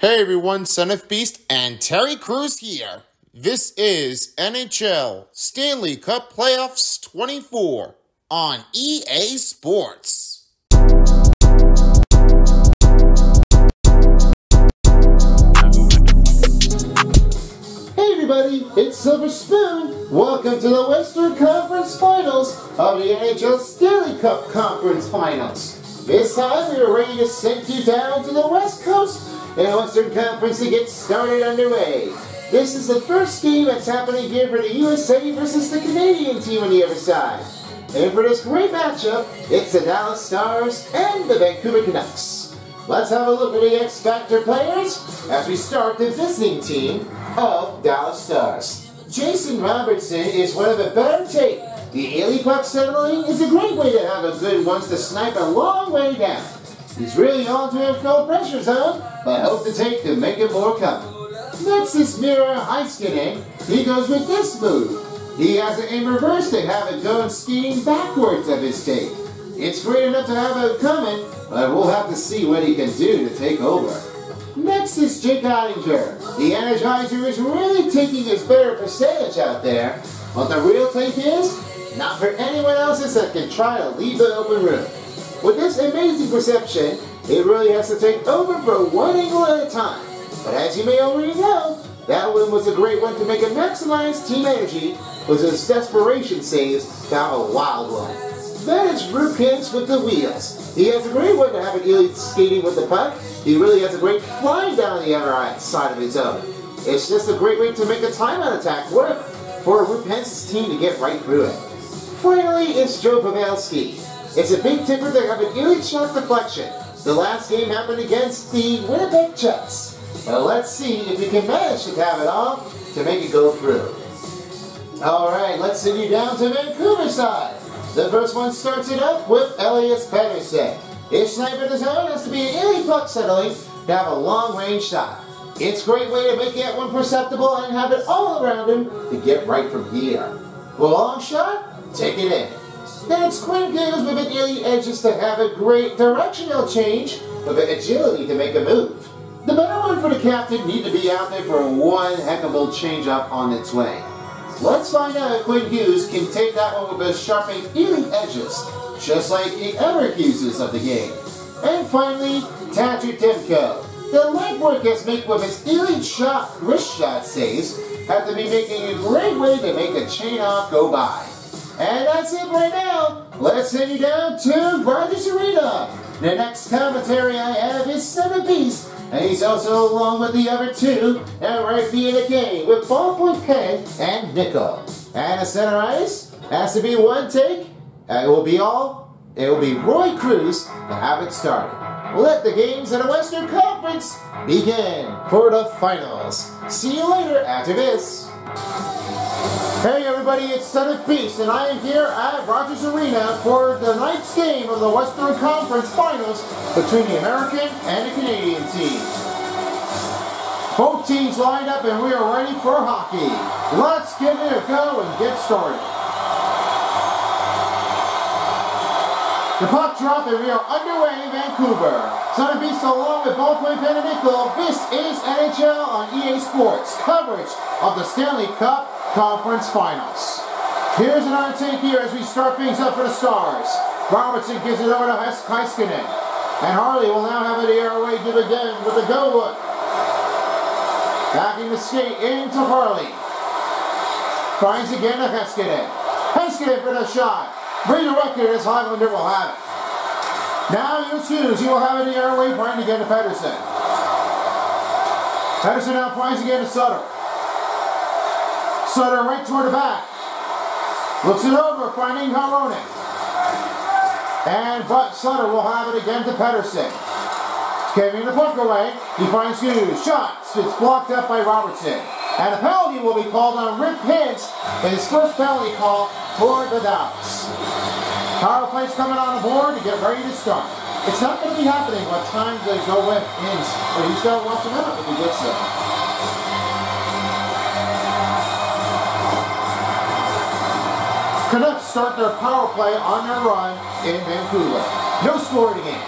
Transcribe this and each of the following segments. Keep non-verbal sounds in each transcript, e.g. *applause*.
Hey everyone, Son of Beast and Terry Crews here. This is NHL Stanley Cup Playoffs 24 on EA Sports. Hey everybody, it's Silver Spoon. Welcome to the Western Conference Finals of the NHL Stanley Cup Conference Finals. This time we are ready to send you down to the West Coast the Western Conference to get started underway. This is the first game that's happening here for the USA versus the Canadian team on the other side. And for this great matchup, it's the Dallas Stars and the Vancouver Canucks. Let's have a look at the X Factor players as we start the visiting team of Dallas Stars. Jason Robertson is one of the better tape. The Ely puck settling is a great way to have a good ones to snipe a long way down. He's really on to have full pressure zone, but hope to take to make it more coming. Next is Miro Heiskanen. He goes with this move. He has it in reverse to have it going skiing backwards of his tape. It's great enough to have it coming, but we'll have to see what he can do to take over. Next is Jake Oettinger. The Energizer is really taking his better percentage out there. What the real take is, not for anyone else that can try to leave the open room. With this amazing perception, it really has to take over for one angle at a time. But as you may already know, that one was a great one to make a maximize team energy, was his desperation saves got a wild one. Then it's Rupins with the wheels. He has a great one to have an elite skating with the puck. He really has a great flying down the other side of his own. It's just a great way to make a timeout attack work for Rupins' team to get right through it. Finally, it's Joe Pavelski. It's a big tipper to have an elite shot deflection. The last game happened against the Winnipeg Jets. But let's see if we can manage to have it off to make it go through. Alright, let's send you down to Vancouver side. The first one starts it up with Elias Pettersson. His sniper design has to be an elite puck settling to have a long range shot. It's a great way to make that one perceptible and have it all around him to get right from here. Long shot, take it in. Then it's Quinn Hughes with an elite edges to have a great directional change with an agility to make a move. The better one for the captain need to be out there for one heck of a change up on its way. Let's find out if Quinn Hughes can take that one with his sharpening elite edges, just like he ever uses of the game. And finally, Thatcher Demko. The legwork has made with his elite shot wrist shot saves have to be making a great way to make a chain off go by. And that's it right now. Let's send you down to Rogers Arena. The next commentary I have is of Beast, and he's also along with the other two, and right being the game with Ballpoint Pen and Nickel. And the center ice has to be one take. It will be all. It will be Roy Cruz to have it started. Let the games in the Western Conference begin for the finals. See you later after this. Hey everybody, it's Son of Beast, and I am here at Rogers Arena for the night's game of the Western Conference Finals between the American and the Canadian teams. Both teams lined up and we are ready for hockey. Let's give it a go and get started. The puck drop and we are underway in Vancouver. Son of Beast along with Ballpoint and This is NHL on EA Sports. Coverage of the Stanley Cup Conference Finals. Here's another take here as we start things up for the Stars. Robertson gives it over to Heiskanen. And Harley will now have it the airway give again with the go look. Backing the skate into Harley. Finds again to Heiskanen. Heiskanen for the shot. Redirected as Höglander will have it. Now here's Hughes. He will have it the airway, finds again to Pettersson. Pettersson now finds again to Sutter. Sutter right toward the back. Looks it over, finding Haronen. And but Sutter will have it again to Pettersson. Carrying the puck away. He finds Hughes. Shots. It's blocked up by Robertson. And a penalty will be called on Rick Hintz. His first penalty call for the Ducks. Power play's coming on the board to get ready to start. It's not going to be happening what time they go with Hintz, but he's got to watch him out if he gets there. Start their power play on their run in Vancouver. No score in the game.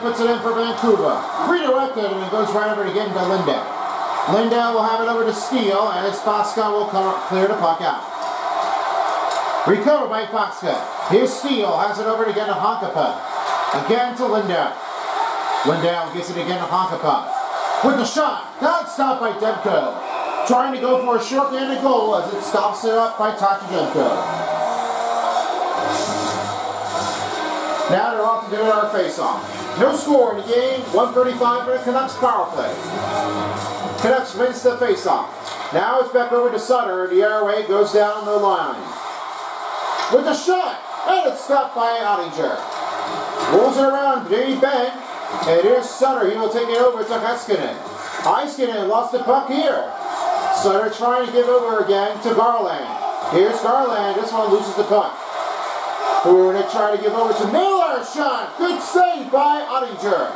Puts it in for Vancouver. Redirected and it goes right over again to Lindell. Lindell will have it over to Steele as Faksa will clear the puck out. Recovered by Faksa. Here's Steele, has it over again to Hakanpää. Again to Lindell. Lindell gets it again to Hakanpää. With the shot, not stopped by Demko. Trying to go for a short-handed goal as it stops it up by Tachi Demko. Now they're off to do our face-off. No score in the game, 135 for the Canucks power play. Canucks wins the face-off. Now it's back over to Sutter. The airway goes down the line. With the shot, and it's stopped by Oettinger. Rolls it around, Jamie Benn, and here's Sutter. He will take it over to Heiskanen. Heiskanen lost the puck here. Sutter trying to give over again to Garland. Here's Garland. This one loses the puck. Who are going to try to give over to Miller. Shot. Good save by Oettinger.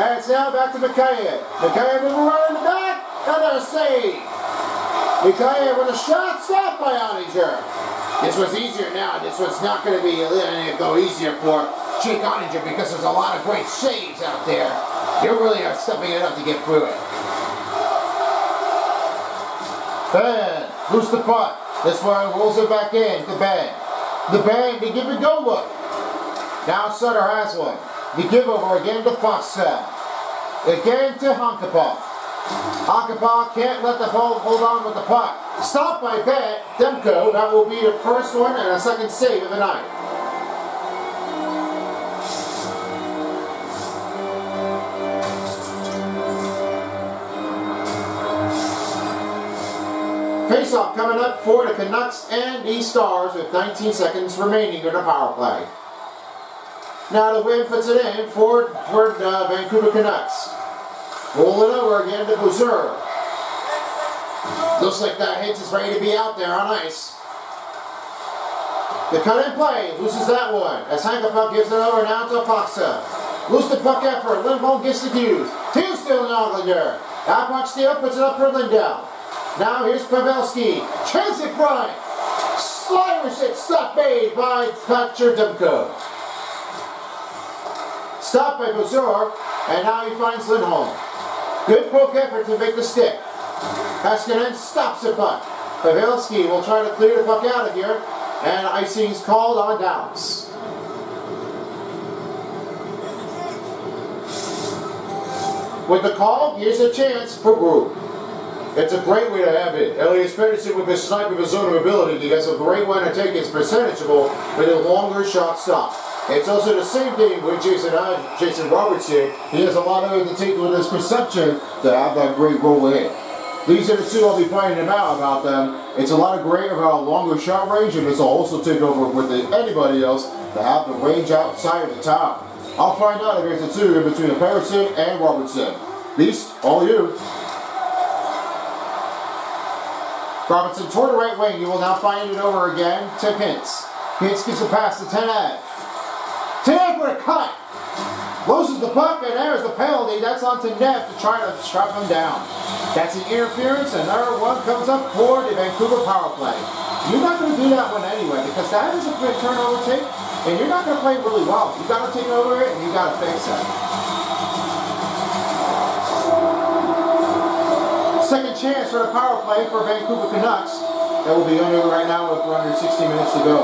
And it's now back to Mikheyev. Mikheyev moving around in the back. Another save. Mikheyev with a shot stopped by Oettinger. This was easier now. This was not going to be go easier for Jake Oettinger because there's a lot of great saves out there. You really are stepping it up to get through it. Benn, loose the puck. This one rolls it back in The Benn. The bang, they give it go look. Now Sutter has one. The give over again to Foxhead. Again to Hakanpää. Hakanpää can't let the ball hold on with the puck. Stop by Bet Demko. That will be the first one and a second save of the night. Face-off coming up for the Canucks and the Stars with 19 seconds remaining in the power play. Now the wind puts it in for, for uh, Vancouver Canucks. Roll it over again to Boeser. Looks like that hits is ready to be out there on ice. The cut and play loses that one as Hakanpää gives it over now to Faksa. Loose the puck effort. Lindholm gets the Hughes. Two still in Höglander. That puck steal puts it up for Lindell. Now here's Pavelski. In front. Sliders it. Stop made by Thatcher Demko. Stop by Boeser. And now he finds Lindholm. Good poke effort to make the stick. Heiskanen stops the puck. Pavelski will try to clear the puck out of here. And icing's called on Dallas. With the call, here's a chance for Group. It's a great way to have it. Elias Pettersson with his snipe of his own ability, he has a great way to take his percentageable with a longer shot stop. It's also the same thing with Jason uh, Jason Robertson. He has a lot of to take with his perception to have that great roll ahead. These are the two I'll be finding out about them. It's a lot of great about longer shot range, and this will also take over with anybody else to have the range outside of the top. I'll find out if there's a two in between Patterson and Robertson. These, all you. Robinson toward the right wing. You will now find it over again to Hintz. Hintz gets a pass to Tanev. Tanev with a cut. Loses the puck, and there's the penalty. That's on to Neff to try to strap him down. That's an interference, and another one comes up for the Vancouver power play. You're not going to do that one anyway, because that is a quick turnover take, and you're not going to play really well. You've got to take over it, and you've got to fix it. Chance for the power play for Vancouver Canucks. That will be under right now with under 60 minutes to go.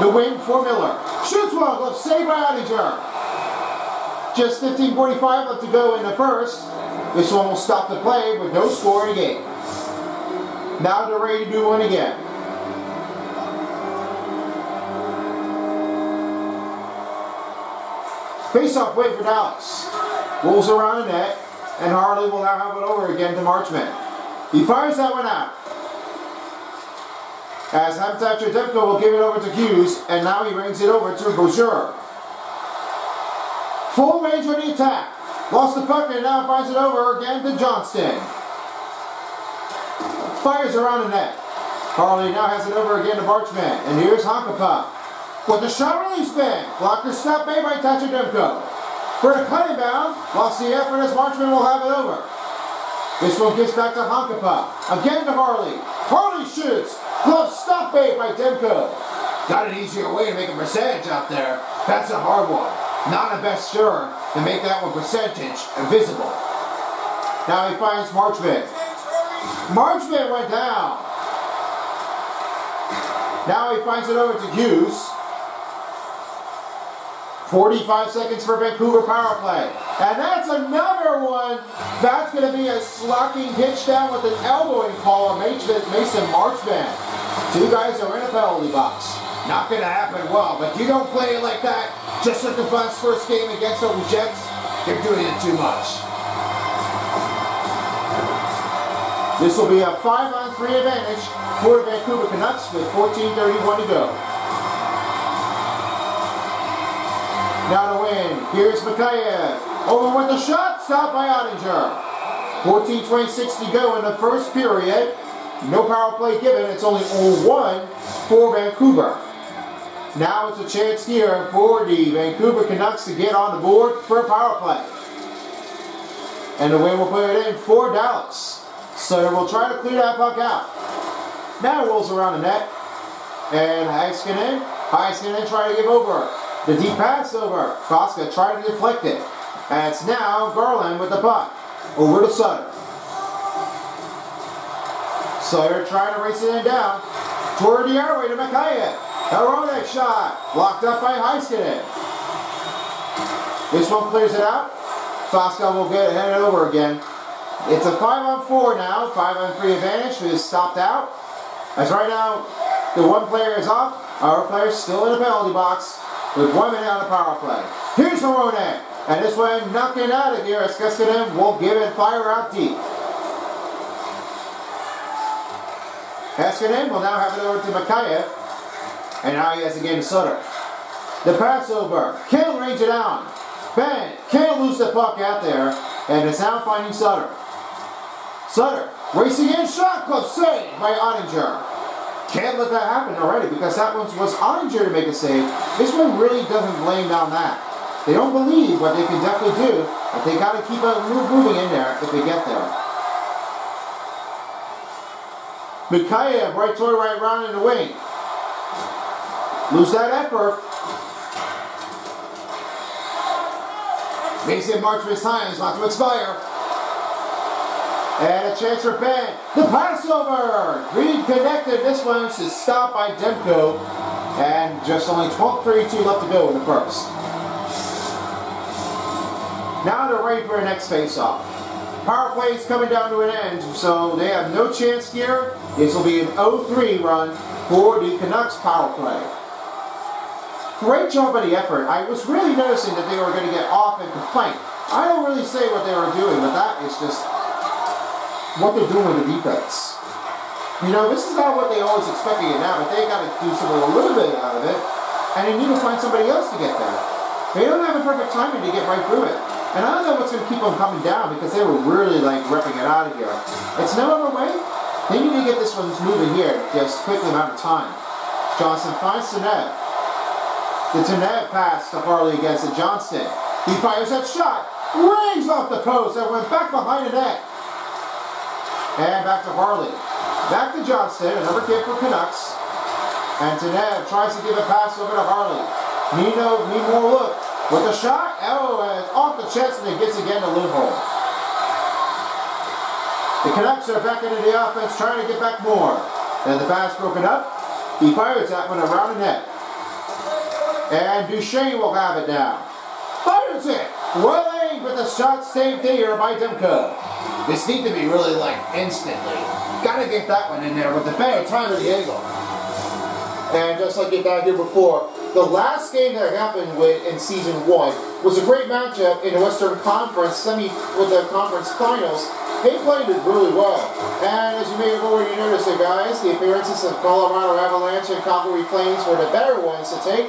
The wing for Miller. Shoots one, glove saved by Oettinger. Just 15.45 left to go in the first. This one will stop the play with no score in the game. Now they're ready to do one again. Face-off wait for Dallas. Rolls around the net and Harley will now have it over again to Marchment. He fires that one out. As Hamtacher Demko will give it over to Hughes, and now he brings it over to Boucher. Full range on the attack. Lost the puck and now finds it over again to Johnston. Fires around the net. Harley now has it over again to Marchment, and here's Hakanpää. With the shot release spin. Blocker stop made by Thatcher Demko. For a cutting bound, lost the effort as Marchment will have it over. This one gets back to Hakanpää. Again to Harley. Harley shoots. Glove stop bait by Demko. Got an easier way to make a percentage out there. That's a hard one. Not a best sure to make that one percentage invisible. Now he finds Marchment. Marchment went down. Now he finds it over to Hughes. 45 seconds for Vancouver power play. And that's another one. That's going to be a slacking pitch down with an elbowing call on Mason Marchment. Two guys are in a penalty box. Not going to happen well, but you don't play it like that just at the Bucks' first game against the Jets. You're doing it too much. This will be a 5 on 3 advantage for Vancouver Canucks with 14.31 to go. Now to win, here's Mikheyev. Over with the shot, stopped by Oettinger. 14.26 to go in the first period. No power play given, it's only 0-1 for Vancouver. Now it's a chance here for the Vancouver Canucks to get on the board for a power play. And the win will put it in for Dallas. Sutter will try to clear that puck out. Now rolls around the net. And Heiskanen, Heiskanen try to give over. The deep pass over. Koska tried to deflect it. And it's now Garland with the puck. Over to Sutter. Sutter trying to race it in down. Toward the airway to Mikheyev. Hronek shot. Blocked up by Heiskanen. This one clears it out. Koska will get it headed over again. It's a 5 on 4 now. 5 on 3 advantage. Who's stopped out. As right now, the one player is off. Our player's still in the penalty box with one on the power play. Here's Hronek. And this one knocking out of here as Koskinen will give it fire out deep. Koskinen will now have it over to Mikheyev. And now he has again to Sutter. The pass over. Can't range it down. Benn can't lose the puck out there. And it's now finding Sutter. Sutter racing in shot close save by Oettinger. Can't let that happen already because that one was on Jerry to make a save. This one really doesn't blame down that. They don't believe what they can definitely do, but they got to keep it moving in there if they get there. Mikheyev right toward right round in the wing. Lose that effort. Mason Marchment's time is about to expire. And a chance for Benn. The passover. Green connected. This one is stopped by Demko. And just only 12.32 left to go in the first. Now they're ready for the next face-off. Power play is coming down to an end, so they have no chance here. This will be an 0-3 run for the Canucks power play. Great job of the effort. I was really noticing that they were going to get off and complain. I don't really say what they were doing, but that is just what they're doing with the defense. You know, this is not what they always expected it now, but they got to do something a little bit out of it, and they need to find somebody else to get there. They don't have a perfect timing to get right through it. And I don't know what's going to keep them coming down because they were really like ripping it out of here. It's no other way. They need to get this one moving here just quickly amount of time. Johnston finds Tanev. The Tanev pass to Harley against the Johnston. He fires that shot, rings off the post and went back behind the net. And back to Harley. Back to Johnston, another kick for Canucks. And Tanev tries to give a pass over to Harley. Nino, need more look. With a shot, oh, and it's off the chest and it gets again to Lindholm. The Canucks are back into the offense, trying to get back more. And the pass broken up. He fires that one around the net. And Duchene will have it now. Fires it! Aimed, but the shot saved here by Demko. This needs to be really like instantly. Gotta get that one in there with the better time of the angle. And just like it got here before, the last game that happened with in season one was a great matchup in the Western Conference semi with the conference finals. They played it really well. And as you may have already noticed it, guys, the appearances of Colorado Avalanche and Calgary Flames were the better ones to take.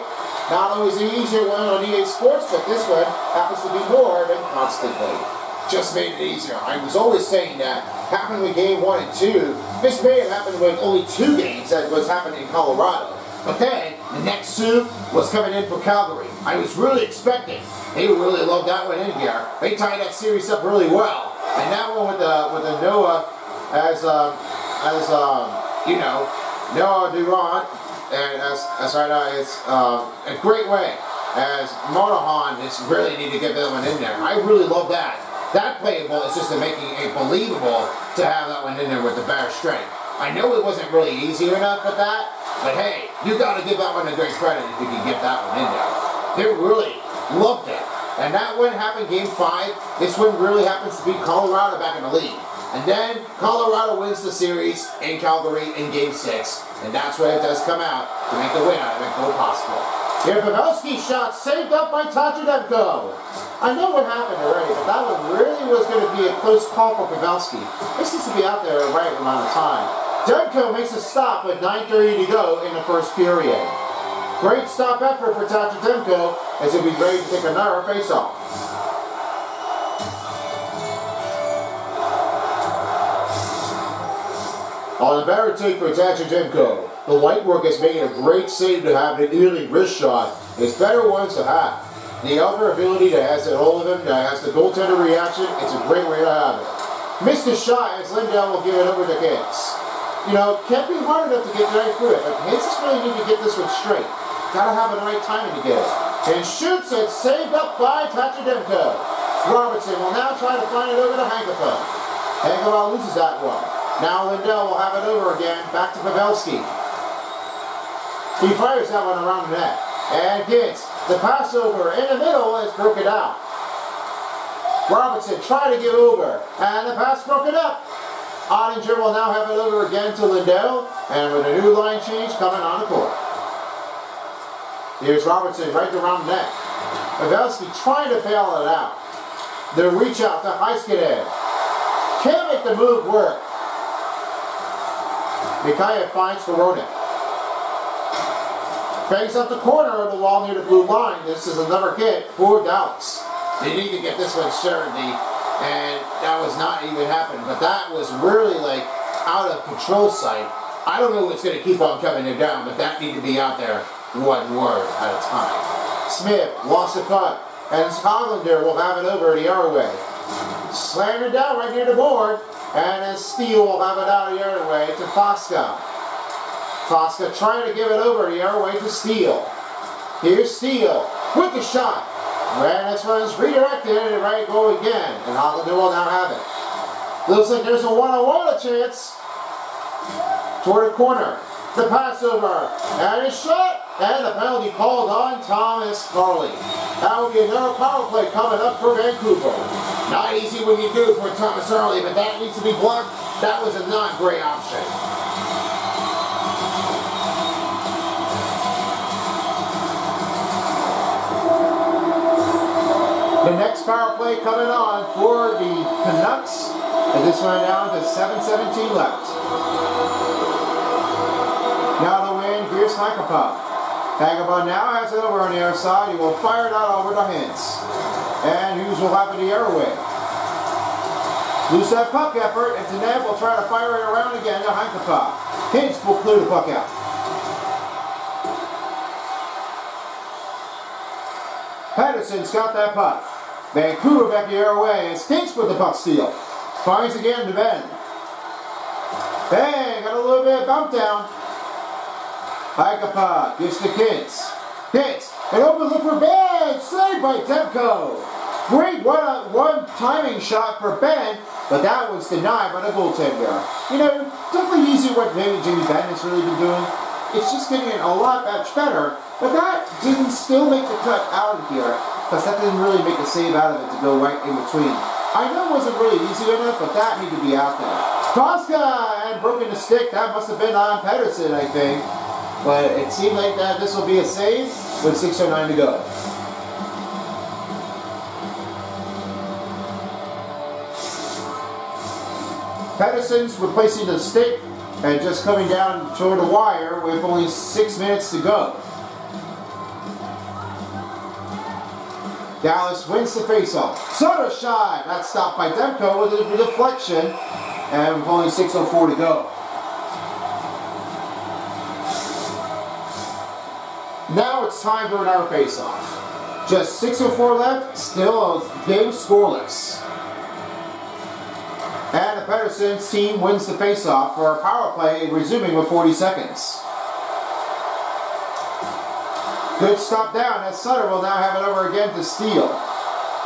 Not always the easier one on EA Sports, but this one happens to be more than constantly just made it easier. I was always saying that happened with game one and two. This may have happened with only two games that was happening in Colorado. But then, the next two was coming in for Calgary. I was really expecting. They really loved that one in here. They tied that series up really well. And that one with the with the Noah as um, as um, you know Noah Durant and as as right now it's um, a great way as Monahan just really need to get that one in there. I really love that. That playable is just making it believable to have that one in there with the better strength. I know it wasn't really easy enough with that, but hey, you got to give that one a great credit if you can get that one in there. They really loved it. And that one happened game five. This one really happens to be Colorado back in the lead. And then Colorado wins the series in Calgary in game six. And that's when it does come out to make the win out of it go possible. Here, Pavelski shot saved up by Tachidenko. I know what happened already, but that one really was going to be a close call for Pavelski. This needs to be out there the right amount of time. Demko makes a stop with 9.30 to go in the first period. Great stop effort for Tacha as he'll be ready to take another face-off. On the better take for Demko, the white work has made a great save to have an early wrist shot. It's better ones to have. The other ability that has it hold of him, that has the goaltender reaction, it's a great way to have it. Missed the shot as Lindell will give it over to Hicks you know, can't be hard enough to get right through it. But Hicks really need to get this one straight. Gotta have the right timing to get it. And shoots it, saved up by Tachademko. Robertson will now try to find it over to Hankapel. Hankapel loses that one. Now Lindell will have it over again, back to Pavelski. He fires that one around the net. And gets the pass over in the middle is broken out. Robertson trying to get over. And the pass broken up. Oettinger will now have it over again to Lindell, and with a new line change coming on the court. Here's Robertson right around the net. Pavelski trying to bail it out. The reach out to Heiskanen. Can't make the move work. Mikheyev finds Corona. Bangs up the corner of the wall near the blue line. This is another hit for Dallas. They need to get this one certainty and that was not even happening. But that was really like out of control sight. I don't know what's going to keep on coming it down, but that need to be out there one word at a time. Smith lost the puck, and Hollander will have it over the other way. Slam it down right near the board, and then Steele will have it out the other way to Faksa. Faksa trying to give it over the other way to Steele. Here's Steele with the shot. And this one is redirected and right go again. And Hollander will now have it. Looks like there's a one-on-one chance. Toward the corner. The pass over. And a shot. And the penalty called on Thomas Carly. That will be another power play coming up for Vancouver. Not easy when you do for Thomas Carly, but that needs to be blocked. That was a not great option. The next power play coming on for the Canucks. And this one down to 7.17 left. Now the win, here's Hankapov. Hankapov now has it over on the other side. He will fire it out over the Hintz. And Hughes will have it the other way. Lose that puck effort, and Tanev will try to fire it around again to Hankapov. Hintz will clear the puck out. Patterson's got that puck. Vancouver back the other way. Kinks with the puck steal. Finds again to Benn. Bang! Got a little bit of bump down. Hankapov gives to Kintz. Kintz. It opens up for Benn. Saved by Demko. Great one, one timing shot for Benn, but that was denied by the goaltender. You know, definitely easy what maybe Jimmy has really been doing. It's just getting a lot much better, but that didn't still make the cut out of here because that didn't really make a save out of it to go right in between. I know it wasn't really easy enough, but that needed to be out there. Koska and broken the stick. That must have been on Pedersen, I think. But it seemed like that this will be a save with 6.09 to go. Pedersen's replacing the stick and just coming down toward the wire with only six minutes to go. Dallas wins the faceoff. Soda shot. That's stopped by Demko with a deflection. And with only 6.04 to go. Now it's time for another faceoff. Just 6.04 left, still a game scoreless. And the Pedersen's team wins the faceoff for a power play resuming with 40 seconds. Good stop down. And Sutter will now have it over again to Steele.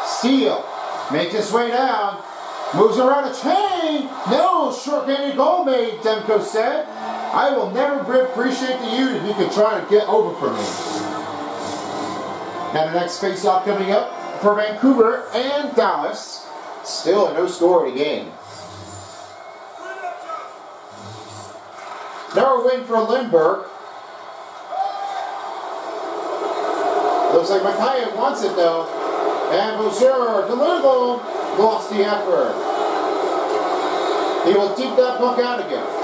Steele makes his way down. Moves around a chain. No, short-handed goal made, Demko said. I will never appreciate the you if you can try to get over for me. Now the next face-off coming up for Vancouver and Dallas. Still a no score in the game. Now a win for Lindbergh. Looks like Mikheyev wants it though. And Boucher to Louisville lost the effort. He will deep that puck out again.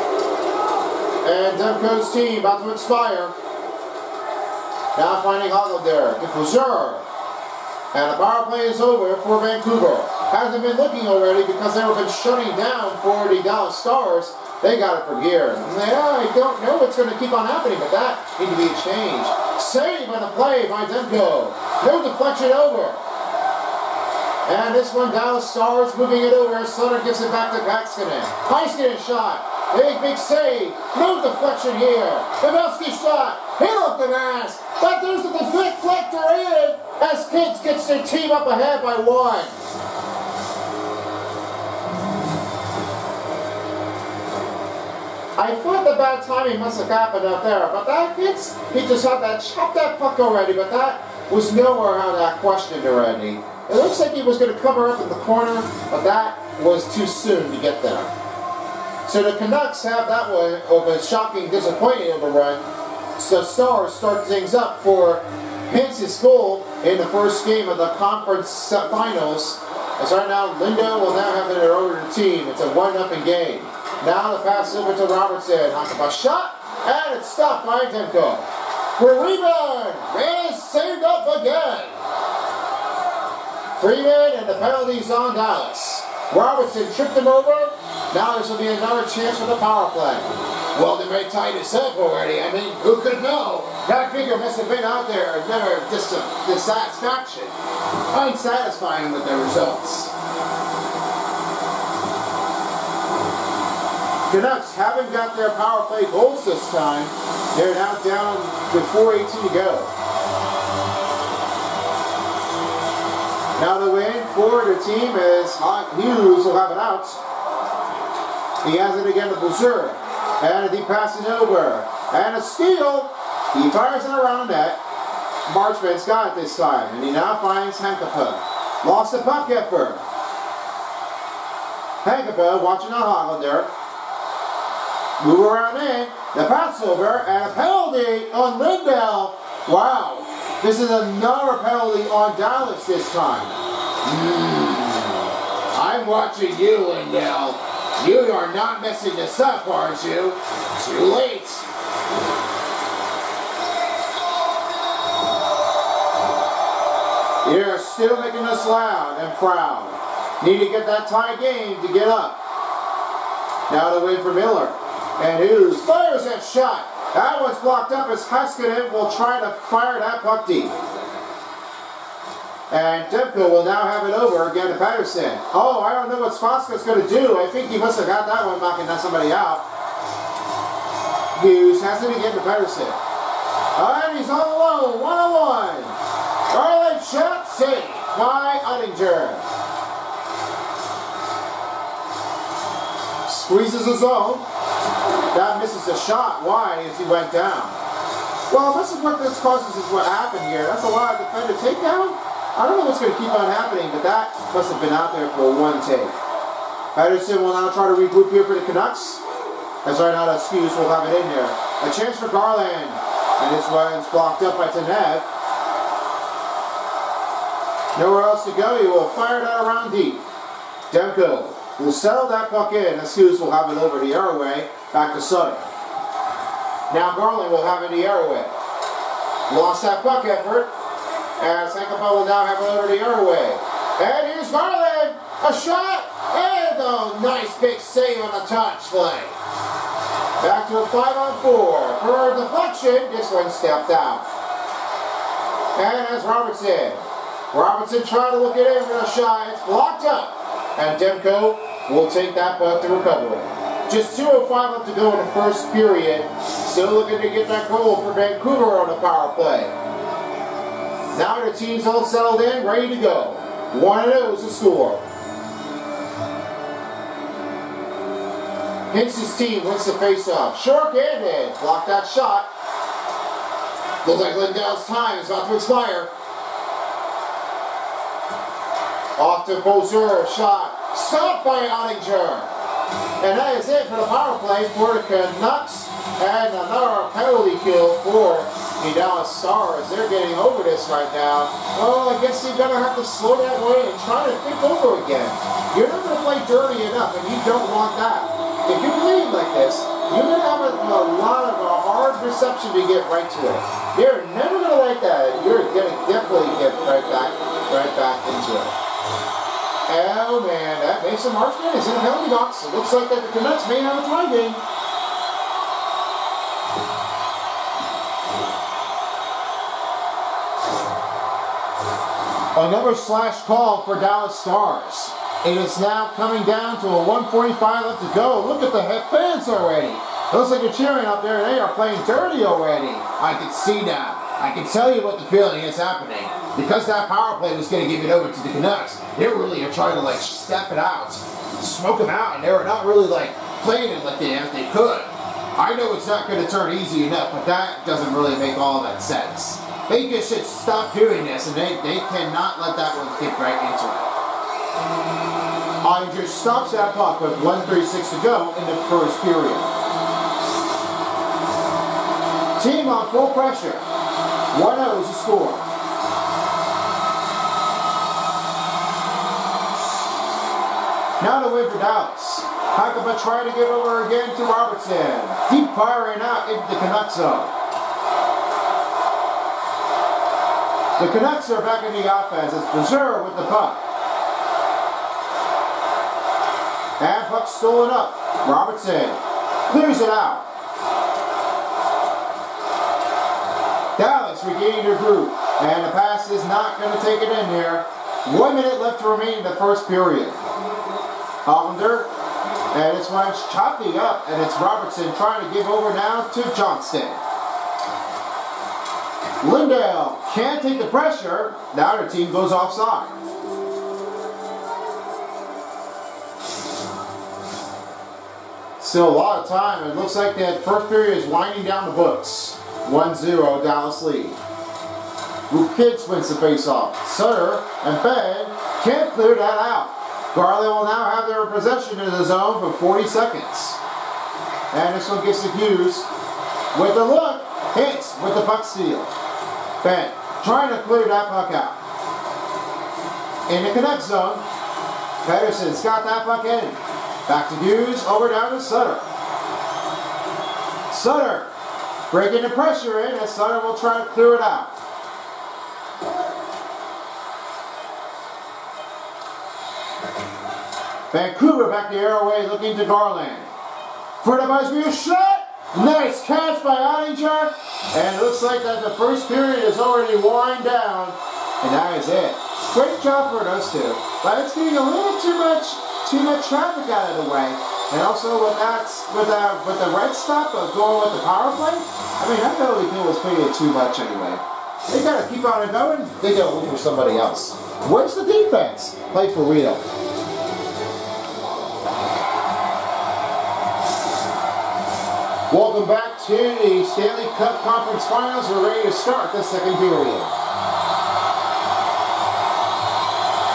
And Demko's team about to expire. Now finding Hoggle there to Boucher. And the power play is over for Vancouver. Hasn't been looking already because they have been shutting down for the Dallas Stars. They got it for gear. Yeah, I don't know what's going to keep on happening, but that need to be changed. Save on the play by Demko. No deflection over. And this one, Dallas Stars moving it over. Sutter gives it back to Heiskanen. Heiskanen shot. Big, big save. No deflection here. Pavelski shot. Hit off the mask. But there's a deflector in as Kids gets their team up ahead by one. I thought the bad timing must have happened out there, but that hits, he just had that chop that puck already, but that was nowhere on that question already. It looks like he was going to cover up in the corner, but that was too soon to get there. So the Canucks have that one of a shocking, disappointing run. So Stars start things up for Pence's goal in the first game of the conference finals. As right now, Lindo will now have it over team. It's a 1-0 game. Now the pass over to Robertson. Hakaba shot, and it's stopped by Demko. For rebound, and saved up again. Freeman and the penalties on Dallas. Robertson tripped him over. Now this will be another chance for the power play. Well, they may tie this up already. I mean, who could know? That figure must have been out there, never dis dissatisfaction. Unsatisfying with the results. Canucks haven't got their power play goals this time. They're now down to 4.18 to go. Now the win for the team is Hawk Hughes will have it out. He has it again to Boucher. And he passes over. And a steal. He fires it around the net. Marchment's got it this time. And he now finds Hankapel. Lost the puck effort. Hankapel watching the Hollander. Move around in. The pass over and a penalty on Lindell. Wow. This is another penalty on Dallas this time. Mm. I'm watching you, Lindell. You are not messing this up, aren't you? Too late. You're still making us loud and proud. Need to get that tie game to get up. Now the win for Miller. And Hughes fires that shot. That one's blocked up as Heiskanen will try to fire that puck deep. And Demko will now have it over again to Patterson. Oh, I don't know what Spaska's going to do. I think he must have got that one and not somebody out. Hughes has it again to Patterson. Alright, he's all alone, one-on-one. Garland shot saved by Oettinger. Squeezes his own. That misses a shot wide as he went down. Well, this is what this causes is what happened here. That's a lot of defender takedown. I don't know what's going to keep on happening, but that must have been out there for one take. Patterson will now try to regroup here for the Canucks. As right now, Skews will have it in here. A chance for Garland. And this one's blocked up by Tanev. Nowhere else to go. He will fire that around deep. Demko will settle that puck in. Skews will have it over the airway. Back to Sutter. Now Garland will have it the airway. Lost that puck effort. And Sankapa will now have it over the airway. And here's Garland. A shot. And a nice big save on the touch play. Back to a five on four. For a deflection, this one stepped out. And as Robertson. Robertson trying to look it in for a shot. It's blocked up. And Demko will take that puck to recover it. Just 2.05 left to go in the first period. Still looking to get that goal for Vancouver on the power play. Now the team's all settled in, ready to go. 1-0 is the score. Hintz's team wins the face-off. Short-handed, block that shot. Looks like Lindell's time is about to expire. Off to Boeser, shot, stopped by Oettinger. And that is it for the power play for the Canucks. And another penalty kill for the Dallas Stars. They're getting over this right now. Well, I guess you're going to have to slow that way and try to think over again. You're not going to play dirty enough, and you don't want that. If you bleed like this, you're going to have a, a lot of a hard reception to get right to it. You're never going to like that. You're going to definitely get right back, right back into it. Oh man, that Mason Marchment is in the penalty box. It looks like that the Canucks may have a tie game. Another slash call for Dallas Stars. It is now coming down to a 145 left to go. Look at the fans already. It looks like they're cheering up there they are playing dirty already. I can see that. I can tell you what the feeling is happening. Because that power play was going to give it over to the Canucks, they really are trying to like step it out, smoke them out, and they were not really like playing it like they, as they could. I know it's not going to turn easy enough, but that doesn't really make all that sense. They just should stop doing this, and they, they cannot let that one get right into it. Oettinger stops that puck with 136 to go in the first period. Team on full pressure. 1-0 is the score. Now to win for Dallas. Hakanpää try to give over again to Robertson. Deep firing out into the Canucks zone. The Canucks are back in the offense. It's Brazier with the puck. And puck stolen up. Robertson clears it out. Dallas regaining their group. And the pass is not going to take it in there. One minute left to remain in the first period. Hollander. And it's one chopping up. And it's Robertson trying to give over now to Johnston. Lindell can't take the pressure. Now their team goes offside. Still a lot of time. It looks like that first period is winding down the books. 1-0 Dallas lead. Rukits wins the faceoff. Sutter and Benn can't clear that out. Garland will now have their possession in the zone for 40 seconds. And this one gets the Hughes with a look. Hits with the puck steal. Benn trying to clear that puck out. In the connect zone, Pedersen's got that puck in. Back to Hughes, over down to Sutter. Sutter breaking the pressure in as Sutter will try to clear it out. Vancouver back to Arroway looking to Garland. For the Busby shot! Nice catch by Oettinger. And it looks like that the first period is already worn down. And that is it. Great job for those two. But it's getting a little too much too much traffic out of the way. And also with that with the with the red stop of going with the power play, I mean that penalty kill was pretty too much anyway. They gotta keep on it going, they gotta look for somebody else. Where's the defense? Play for real. Welcome back to the Stanley Cup Conference Finals. We're ready to start the second period.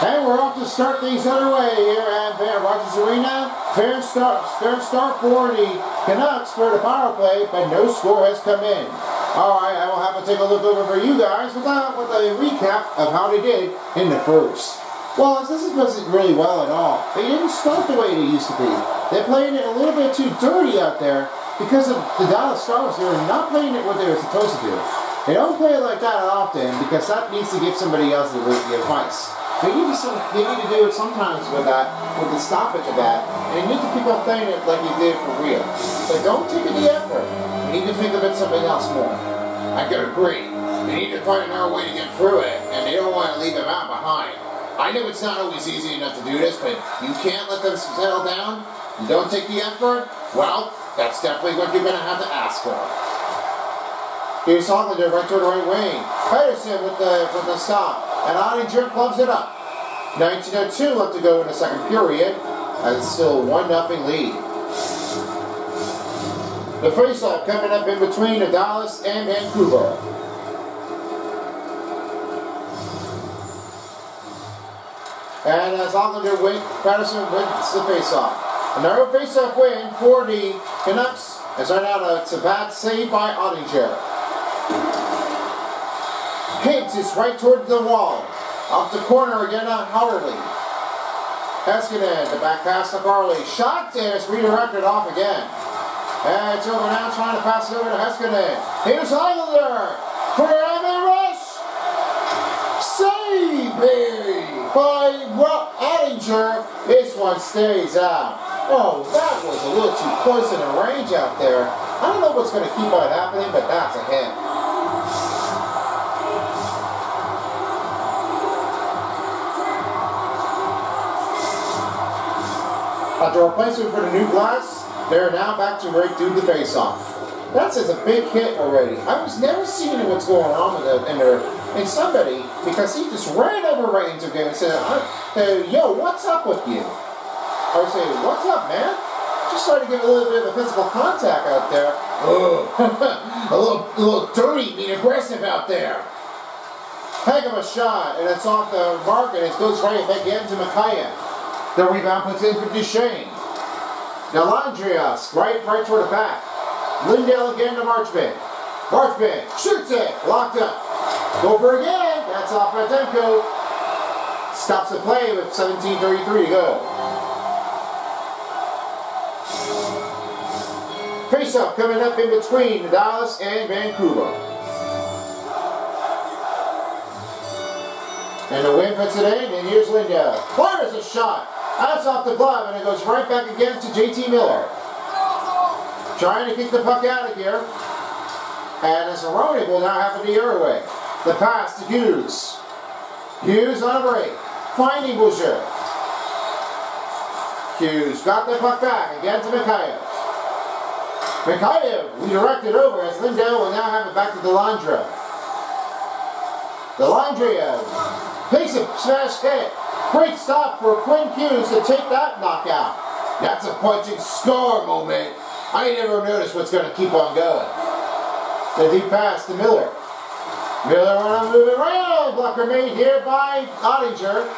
And we're off to start things underway here at Van Rogers Arena. Fair start, fair start for the Canucks for the power play, but no score has come in. All right, I will have to take a look over for you guys with a, with a recap of how they did in the first. Well, this wasn't really well at all. They didn't start the way they used to be. They played it a little bit too dirty out there because of the Dallas Stars, they're not playing it what they were supposed to do. They don't play it like that often because that needs to give somebody else the, the advice. They need, to, they need to do it sometimes with that, with the stoppage of that, and they need to keep on playing it like they did for real. So don't take any effort. You need to think of it something else more. I can agree. They need to find another way to get through it, and they don't want to leave them out behind. I know it's not always easy enough to do this, but you can't let them settle down. You don't take the effort, well, that's definitely what you're going to have to ask for. Here's Hollander right to the right wing. Pedersen with the, with the stop. And Oettinger clubs it up. 1902 left to go in the second period. And still 1 0 lead. The face-off coming up in between Dallas and Vancouver. And as Hollander win, Patterson wins the face-off. Another face-off win for the Canucks. As right it's a bad save by Oettinger. Hintz is right toward the wall. Up the corner again on Howardly. Heiskanen, the back pass to Carly. Shot and it's redirected off again. And it's over now trying to pass it over to Heiskanen. Here's Islander for Emmy Rush. Save by Oettinger. This one stays out. Oh, that was a little too close in the range out there. I don't know what's going to keep on happening, but that's a hit. After replacement for the new glass, they're now back to Rick do the face-off. That's a big hit already. I was never seeing what's going on with it in there. And somebody, because he just ran over right into him and said, yo, what's up with you? I say, what's up, man? Just trying to get a little bit of a physical contact out there. Oh, *laughs* a little, a little dirty, being aggressive out there. Heck of a shot, and it's off the mark, and it goes right back into Mikheyev. The rebound puts in for Duchene. Now Landrias, right, right toward the back. Lindell again to Marchment. Marchment shoots it, locked up. Go for again, that's off Demko. Stops the play with 17.33 to go. Face-off coming up in between Dallas and Vancouver. And the win it in, and here's Lindell. Fires a shot. That's off the glove, and it goes right back again to JT Miller. Trying to kick the puck out of here. And as Zeroni will now have it the other way. The pass to Hughes. Hughes on a break. Finding Boucher. Hughes got the puck back again to Mikheyev redirected over as Lindell will now have it back to Dellandrea. Dellandrea uh, takes a smash hit. Great stop for Quinn Hughes to take that knockout. That's a punching score moment. I never noticed what's going to keep on going. The deep pass to Miller. Miller on a moving around. Blocker made here by Oettinger.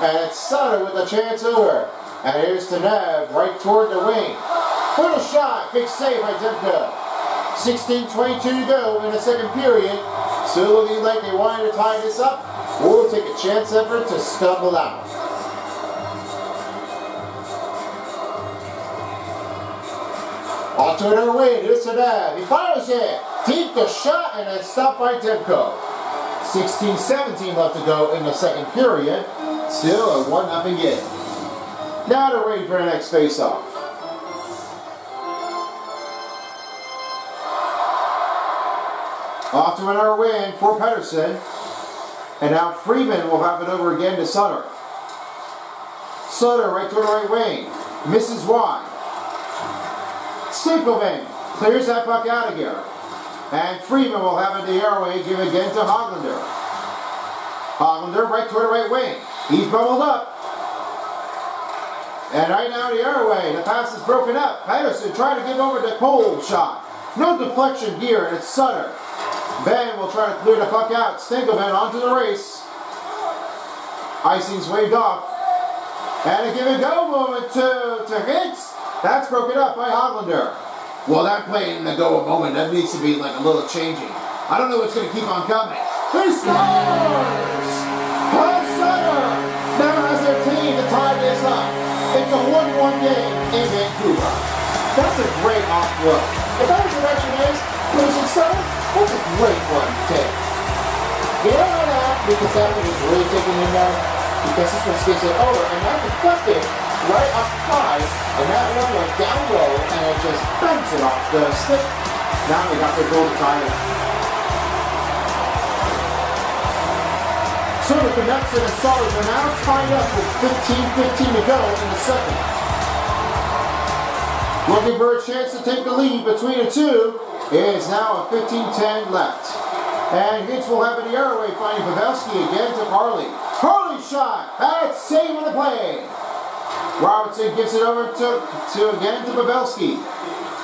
And it's Sutter with a chance over. And here's Tanev right toward the wing. Little shot. Big save by Demko. 16-22 to go in the second period. Still looking like they wanted to tie this up. We'll take a chance effort to stumble out. Onto another win. Here's Tanev. He fires it. Deep the shot and then stopped by Demko. 16-17 left to go in the second period. Still a 1-0 game. Now to wait for the next face-off. Off to another win for Pedersen. And now Freeman will have it over again to Sutter. Sutter right to the right wing. Misses wide. Stapleman clears that puck out of here. And Freeman will have it the airway, give again to Höglander. Höglander right toward the right wing. He's bubbled up. And right now the airway, the pass is broken up. Pettersson trying to give over the Cole shot. No deflection here, and it's Sutter. Benn will try to clear the puck out. Stinkelman onto the race. Icing's waved off. And a give and go moment to, to Hintz. That's broken up by Höglander. Well, that play in the go moment, that needs to be like a little changing. I don't know what's going to keep on coming. He scores! 1-1 game in Vancouver. That's a great off look. If that was direction is, losing Sutter, that's a great one to take. Get on that because that one is really taking in there because this one skips it over and that deflected right up high and that one went down low and it just bounced it off the stick. Now we got the goal to. So the Canucks and the Stars are now tied up with 15-15 to go in the second. Looking for a chance to take the lead between the two. It is now a 15-10 left. And Hicks will have it the other way, finding Pavelski again to Harley. Harley shot! That's saving the play! Robertson gives it over to, to again to Pavelski.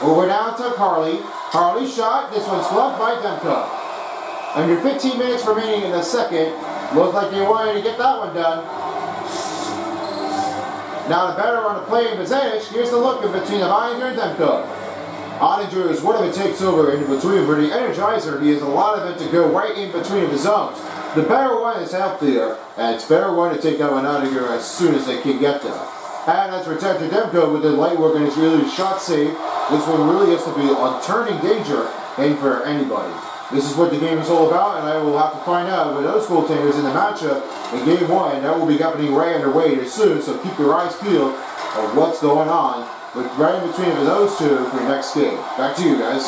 Over now to Harley. Harley shot. This one's gloved by Demko. Under 15 minutes remaining in the second. Looks like they wanted to get that one done. Now the better on the play in Bazanic. Here's the look in between the Oettinger and Demko. Oettinger is one of it takes over in between for the Energizer. He has a lot of it to go right in between the zones. The better one is healthier, and it's better one to take that one out of here as soon as they can get there. And that's Dr. Demko with the light work and his really shot save, this one really has to be on turning danger and for anybody. This is what the game is all about, and I will have to find out with those goaltenders in the matchup in game one. That will be happening right underway soon, so keep your eyes peeled of what's going on with right in between those two for your next game. Back to you guys.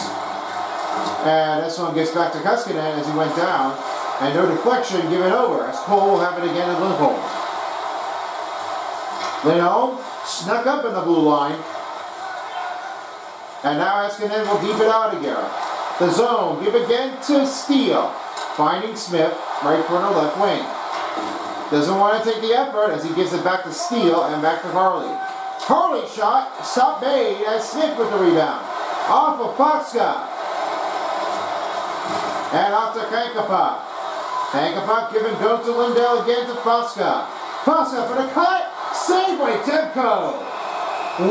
And this one gets back to Heiskanen as he went down. And no deflection given over as Cole will have it again at Lindholm. Lindholm snuck up in the blue line. And now Heiskanen will deep it out again. The zone, give again to Steele. Finding Smith right corner, left wing. Doesn't want to take the effort as he gives it back to Steele and back to Harley. Harley shot, stop made as Smith with the rebound. Off of Faksa. And off to Hakanpää. Hakanpää giving go to Lindell again to Faksa. Faksa for the cut. Saved by Demko.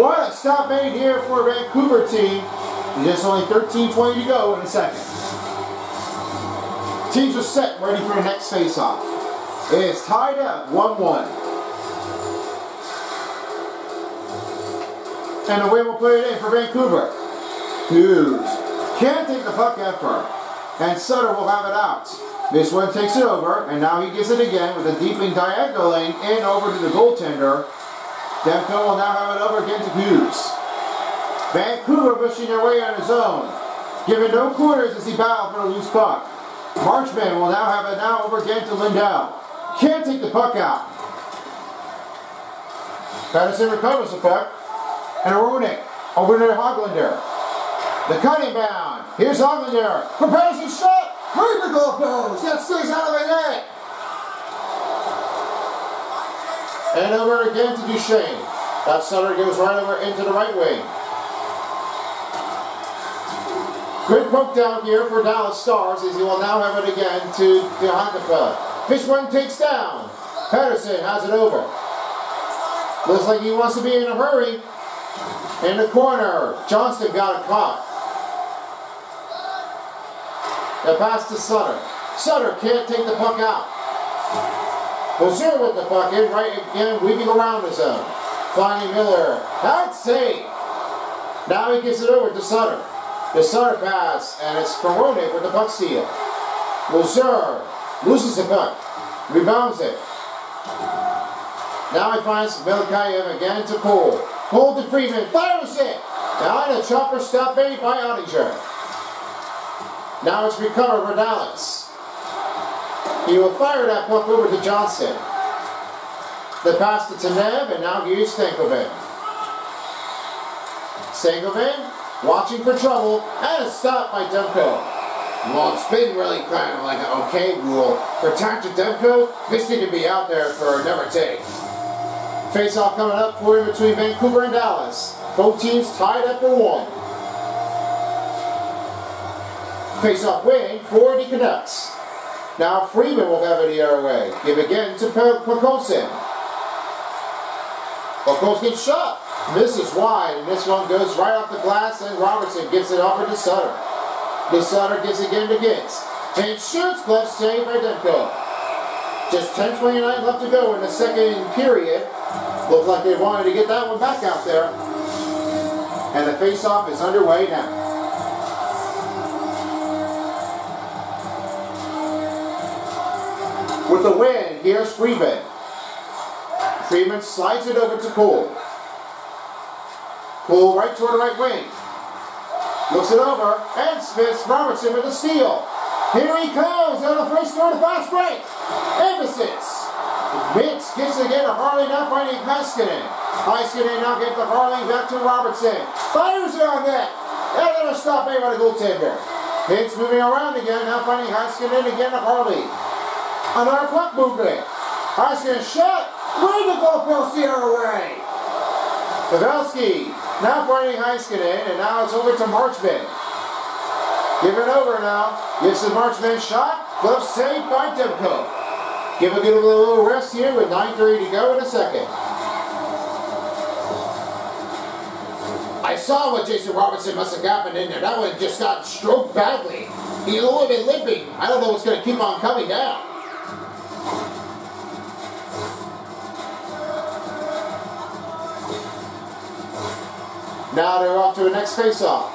What a stop made here for Vancouver team. Just only 13-20 to go in the second. Teams are set, ready for the next face-off. It is tied up 1-1. And the win will put it in for Vancouver. Hughes can't take the puck effort. And Sutter will have it out. This one takes it over, and now he gets it again with a deeping diagonal lane in over to the goaltender. Demko will now have it over again to Hughes. Vancouver pushing their way on his own. Giving no quarters as he battled for a loose puck. Marchment will now have it now over again to Lindell. Can't take the puck out. Pettersson recovers the puck. And Hronek over to Höglander. The cutting bound. Here's Höglander. Prepares his shot. Heard the goal post. That stays out of the net. And over again to Duchene. That center goes right over into the right wing. Good poke down here for Dallas Stars as he will now have it again to Hakanpää. This one takes down. Pettersson has it over. Looks like he wants to be in a hurry. In the corner, Johnston got a caught. The pass to Sutter. Sutter can't take the puck out. Boeser with the puck in, right again, weaving around the zone. Finding Miller. That's safe. Now he gives it over to Sutter. The Sutter pass, and it's Korone with the puck steal. Boeser loses the puck. Rebounds it. Now he finds Mikheyev again to Cole. Cole to Freeman. Fires it. Now a chopper stop made by Oettinger. Now it's recovered for Dallas. He will fire that puck over to Johnston. The pass to Tanev, and now here's Stankoven. Stankoven watching for trouble, and a stop by Demko. Well, it's been really kind of like an okay rule. For Tactic Demko, this to be out there for never take. Face-off coming up for you between Vancouver and Dallas. Both teams tied up for one. Face-off win for the Canucks. Now Freeman will have it the other way. Give again to Podkolzin. Podkolzin shot. Misses wide, and this one goes right off the glass, and Robertson gives it over to Sutter. The Sutter gives it again to Gitz. And shoots, glove saved by Demko. Just 10.29 left to go in the second period. Looked like they wanted to get that one back out there. And the face-off is underway now. With the win, here's Freeman. Freeman slides it over to Cole. Cole right toward the right wing. Looks it over, and Smith Robertson with a steal. Here he comes on the first throw to fast break. Emphasis. Vince gets it again to Harley, now finding Heiskanen. Heiskanen now gets to Harley, back to Robertson. Fires it on that. And a stop by the goaltender. Hicks moving around again, now finding Heiskanen again to Harley. Another puck movement. Heiskanen shot. Way to go, Pelsier away. Pavelski now finding Heiskanen, and now it's over to Marchment. Give it over now. Gives the Marchment shot. Glove saved by Demko. Give a good little rest here with 9.30 to go in a second. I saw what Jason Robertson must have gotten in there. That one just got stroked badly. He's a little bit limping. I don't know what's going to keep on coming down. Now they're off to the next face-off.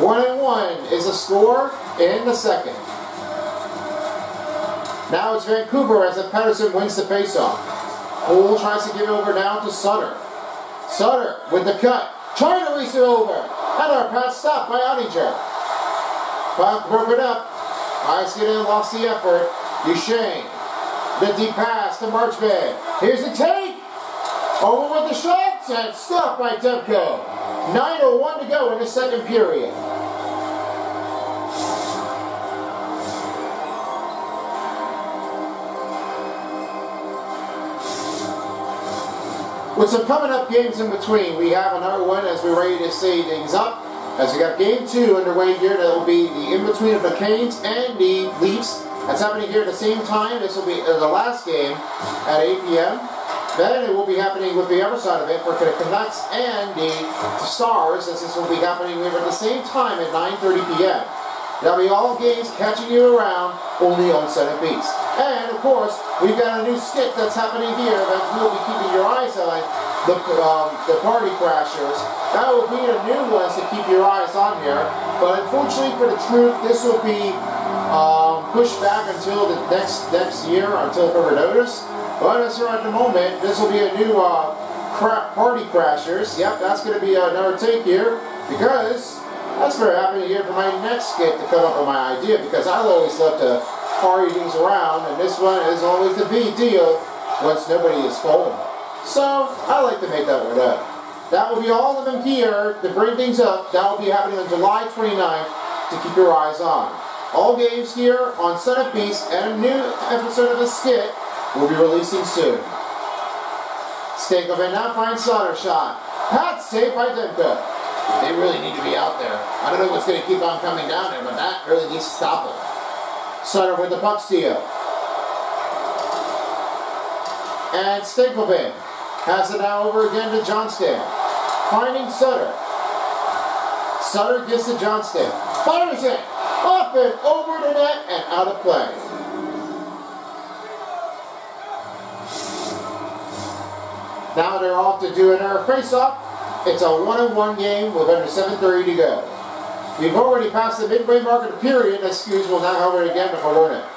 One and one is a score in the second. Now it's Vancouver as Pettersson wins the face-off. Poole tries to give it over now to Sutter. Sutter with the cut. Trying to race it over. And our pass stopped by Oettinger. Puck broken up. Heiskanen lost the effort. Duchene. The deep pass to Marchment. Here's the take. Over with the shots and stopped by Demko. 9.01 to go in the second period. With some coming up games in between, we have another one as we're ready to see things up. As we got game two underway here, that will be the in-between of the Canes and the Leafs. That's happening here at the same time. This will be uh, the last game at 8 p.m. Then it will be happening with the other side of it for the Canucks and the Stars, as this will be happening at the same time at 9.30 p.m. That'll be all games catching you around only on Center Beats. And of course, we've got a new skit that's happening here that we'll be keeping your eyes on, the, um, the Party Crashers. That will be a new one to keep your eyes on here. But unfortunately for the truth, this will be um, pushed back until the next next year, until further notice. But as at the moment, this will be a new uh, Party Crashers. Yep, that's going to be another take here because that's happy to hear for my next skit to come up with my idea because I always love to party things around and this one is always the big deal once nobody is home. So I like to make that one up. That will be all of them here to bring things up. That will be happening on July 29th to keep your eyes on. All games here on Son of and a new episode of the skit will be releasing soon. Stankoven now finds Slaughter shot. Pat saved by Demko. They really need to be out there. I don't know what's going to keep on coming down there, but that really needs to stop it. Sutter with the puck steal. And Stapleton has it now over again to Johnston. Finding Sutter. Sutter gets to Johnston. Fires it! And over the net and out of play. Now they're off to do another face-off. It's a one-on-one game with under 7.30 to go. We've already passed the midway mark of the period, Excuse will now have it again to Polona.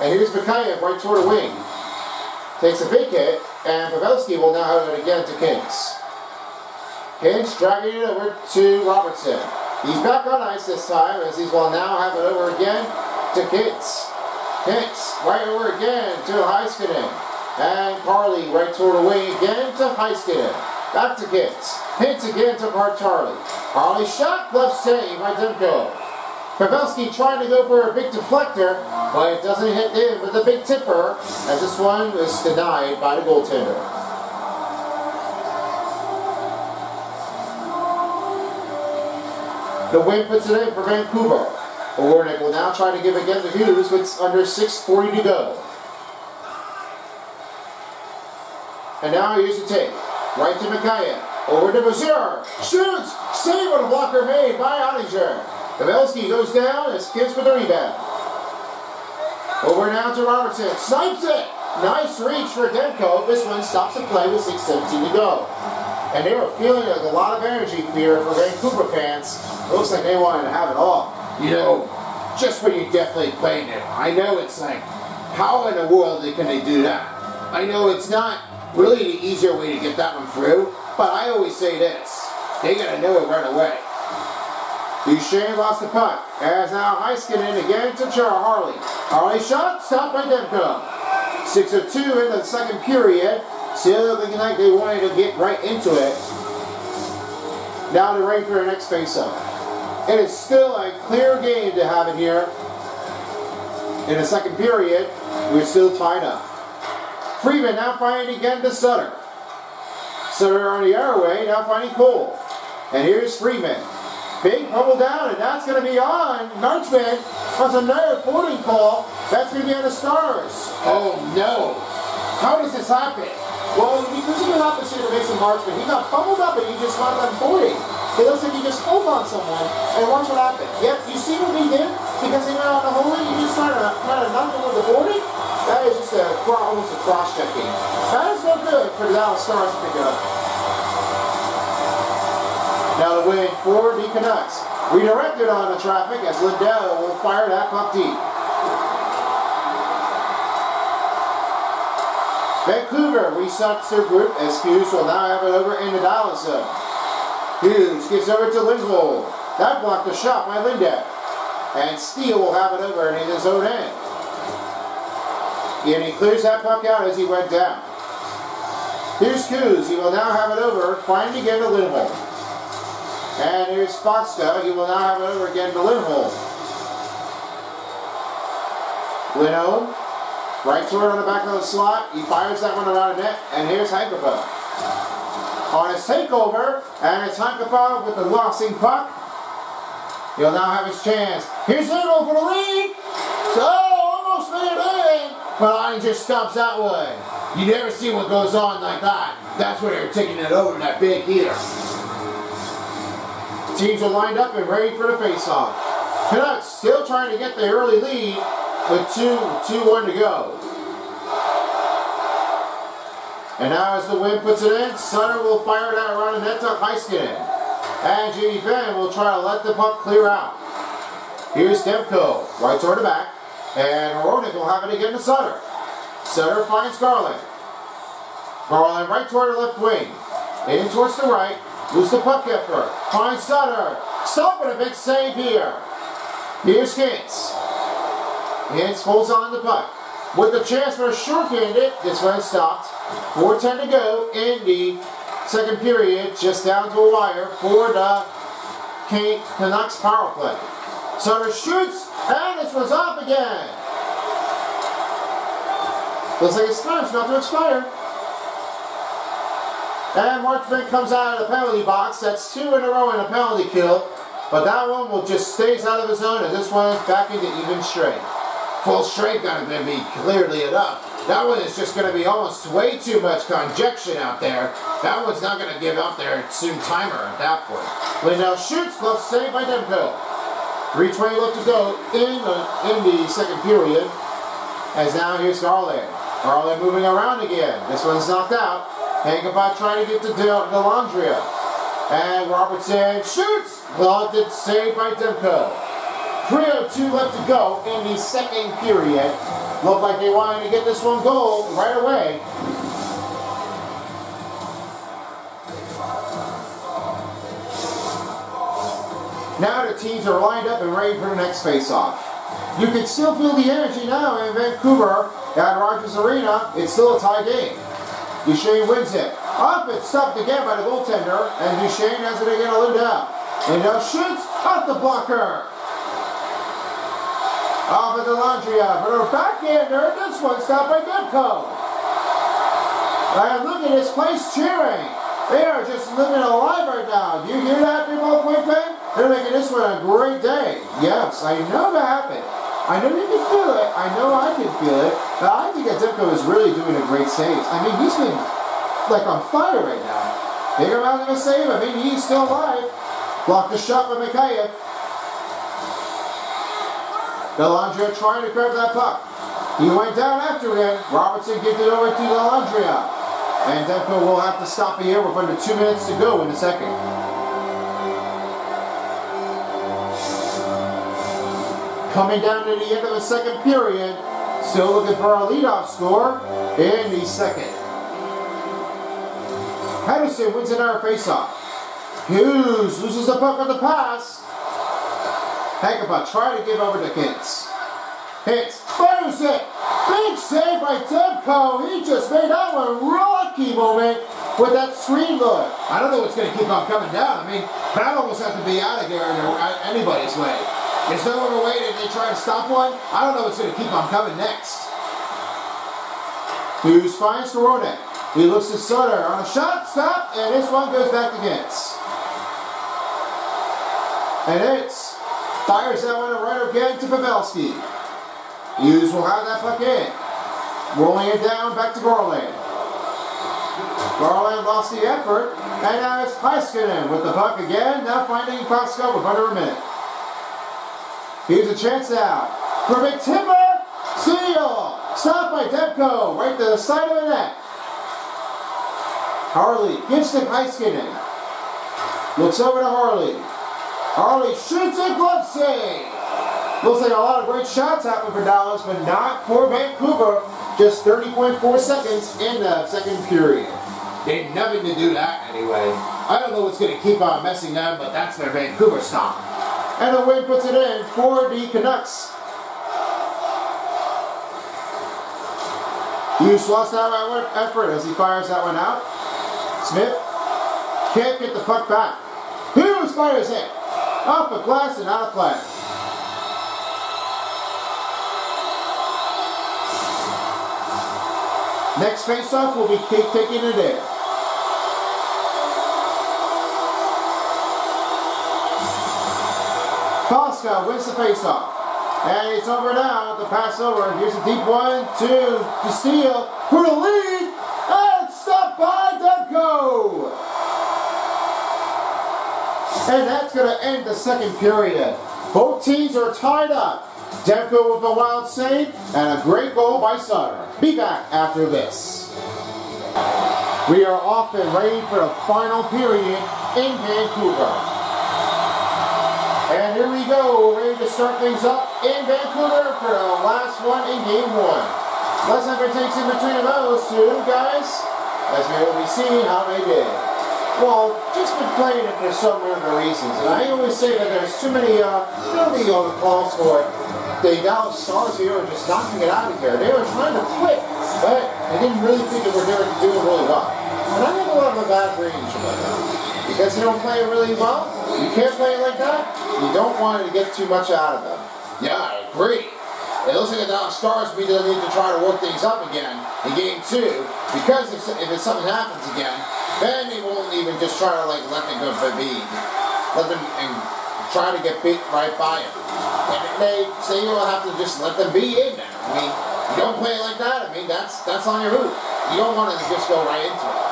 And here's Mikheyev right toward the wing. Takes a big hit, and Pavelski will now have it again to Kings. Kings dragging it over to Robertson. He's back on ice this time, as he's will now have it over again to Kings. Kings right over again to Heiskanen. And Carly right toward the wing again to Heiskanen. Back to Gitz. Hits again to Mark Charlie. Harley shot, left save by Demko. Pavelski trying to go for a big deflector, but it doesn't hit in with a big tipper, as this one is denied by the goaltender. The win it in for Vancouver. Warnick will now try to give again the Hughes with under 6.40 to go. And now here's the take. Right to Mikheyev. Over to Bashir. Shoots! Save on a blocker made by Oettinger. Pavelski goes down and skips for the rebound. Over now to Robertson. Snipes it! Nice reach for Demko. This one stops the play with 6.17 to go. And they were feeling like a lot of energy here for Vancouver fans. It looks like they wanted to have it all. You know, just when you definitely playing it. I know it's like, how in the world can they do that? I know it's not really the easier way to get that one through. But I always say this, they gotta know it right away. Duchene lost the puck. As now Heiskanen again to Char Harley. Harley shot, stopped by Demko. 6-2 in the second period. Still looking like they wanted to get right into it. Now they're ready for the next face-off. It is still a clear game to have it here. In the second period, we're still tied up. Freeman now finding again to Sutter. Sutter on the airway, now finding Cole. And here's Freeman. Big bubble down, and that's going to be on. Marchment has another holding call. That's going to be on the Stars. Oh no. How does this happen? Well, because of to make some marks, but he got fumbled up and he just wound up boarding. It looks like he just pulled on someone, and watch what happened. Yep, you see what he did? Because he went out the holding, he just tried to, tried to knock him with the boarding? That is just a, almost a cross-checking. That is no good for the Dallas Stars to pick up. Now the win for the Canucks. Redirected on the traffic as Lindell will fire that puck deep. Vancouver resets their group as Hughes will now have it over in the Dallas zone. Hughes gives over to Lindholm. That blocked the shot by Lindell. And Steele will have it over in his own end. And he clears that puck out as he went down. Here's Coos. He will now have it over, finding again to Lindholm. And here's Faksa. He will now have it over again to Lindholm. Lindholm, right to it on the back of the slot. He fires that one around the net. And here's Hakanpää. On his takeover, and it's Hakanpää with the lossing puck. He'll now have his chance. Here's Lindholm for the lead. Oh, almost made it in. But line just stops that way. You never see what goes on like that. That's where they're taking it over that big heater. Teams are lined up and ready for the face-off. Canucks still trying to get the early lead with 2-1 to go. And now as the wind puts it in, Sutter will fire that around the net to Heiskanen. And Jamie Benn will try to let the puck clear out. Here's Demko, right toward the back. And Hronek will have it again to Sutter. Sutter finds Garland. Garland right toward the left wing. In towards the right. Lose the puck effort. Finds Sutter. Stop Stopping a big save here. Here's Hintz. Hintz holds on the puck. With the chance for a short-handed, this one stopped. 4.10 to go in the second period, just down to a wire for the Canucks power play. Sutter shoots, and this one's off again. Looks like it's time not to expire. And Marchment comes out of the penalty box. That's two in a row in a penalty kill. But that one will just stays out of the zone, and this one is back into even strength. Full strength not going to be clearly enough. That one is just going to be almost way too much conjection out there. That one's not going to give up there soon timer at that point. Lindell shoots, glove saved by Demko. 3.20 left to go in the, in the second period. As now here's Garland. Garland moving around again. This one's knocked out. Hakanpää trying to get to Dellandrea. And Robertson shoots! It, saved by Demko. 3.02 left to go in the second period. Looked like they wanted to get this one goal right away. Now the teams are lined up and ready for the next face-off. You can still feel the energy now in Vancouver at Rogers Arena. It's still a tie game. Duchene wins it. Up, it's stopped again by the goaltender, and Duchene has it again to Lindell. Lindell shoots at the blocker. Off of Dellandrea for the backhander. This one stopped by Demko. And look at this place cheering. They are just living alive right now. Do you hear that, people Point Pen? They're making this one a great day. Yes, I know that happened. I know you can feel it. I know I can feel it. But I think that Demko is really doing a great save. I mean, he's been like on fire right now. Big amount of a save. I mean, he's still alive. Blocked the shot by Mikheyev. Dellandrea trying to grab that puck. He went down after him. Robertson gives it over to Dellandrea. And Demko will have to stop here with under two minutes to go in the second. Coming down to the end of the second period, still looking for a leadoff score in the second. Henderson wins another faceoff. Hughes loses the puck on the pass. Hakanpää trying to give over to Hintz. Hintz fires it. Big save by Demko. He just made that one rocky moment. with that screen look. I don't know what's going to keep on coming down. I mean, that almost have to be out of here in anybody's way. There's no other way that they try to stop one. I don't know what's going to keep on coming next. Hughes finds Corona. He looks to Sutter on a shot, stop, and this one goes back to Gintz. And it's fires that one right again to Pavelski. Hughes will have that puck in. Rolling it down back to Garland. Garland lost the effort, and now it's Heiskanen with the puck again, now finding Koska with under a minute. Here's a chance now for McTimber. Seal! Stopped by Demko, right to the side of the net. Harley gives to Heiskanen. Looks over to Harley. Harley shoots a glove save. Looks like a lot of great shots happen for Dallas, but not for Vancouver. Just 30.4 seconds in the second period. They had nothing to do that anyway. I don't know what's going to keep on messing them, but that's their Vancouver stop. And the win puts it in for the Canucks. Hughes lost that effort as he fires that one out. Smith can't get the puck back. Hughes fires it. A glass and out of play. Next face-off will be taking it in. Koska wins the face-off. And it's over now. The pass over. Here's a deep one, two, to steal for the lead. And that's going to end the second period. Both teams are tied up. Demko with a wild save and a great goal by Sutter. Be back after this. We are off and ready for the final period in Vancouver. And here we go, ready to start things up in Vancouver for the last one in game one. Let's have takes in between those two guys as we will be seeing how they did. Well, just playing it for some other reasons. And I always say that there's too many, uh, penalty on the calls for the Dallas Stars here are just knocking it out of here. They were trying to quit, but they didn't really think they were doing, doing really well. And I have a lot of a bad range about that. Because you don't play it really well, you can't play it like that, you don't want to get too much out of them. Yeah, I agree. It looks like the Dallas Stars we need to try to work things up again in game two, because if, if something happens again, then they won't even just try to like let them go for beat. Let them and try to get beat right by it. And they say you'll have to just let them be in. I mean, you don't play it like that. I mean, that's that's on your hoop. You don't want to just go right into it.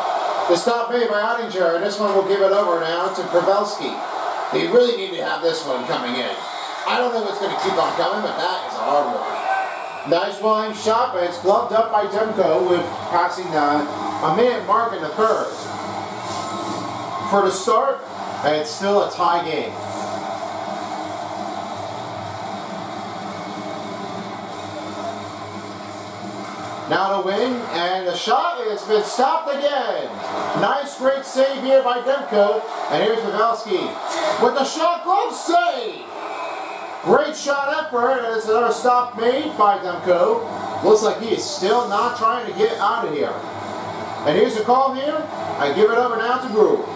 The stop made by Oettinger, and this one will give it over now to Pavelski. They really need to have this one coming in. I don't know what's going to keep on coming, but that is a hard one. Nice volume shot, but it's gloved up by Demko with passing uh, a minute mark in the third. For the start, and it's still a tie game. Now the win, and the shot has been stopped again. Nice, great save here by Demko. And here's Pavelski with the shot glove save. Great shot effort, and it's another stop made by Demko. Looks like he is still not trying to get out of here. And here's the call here. I give it over now to Group.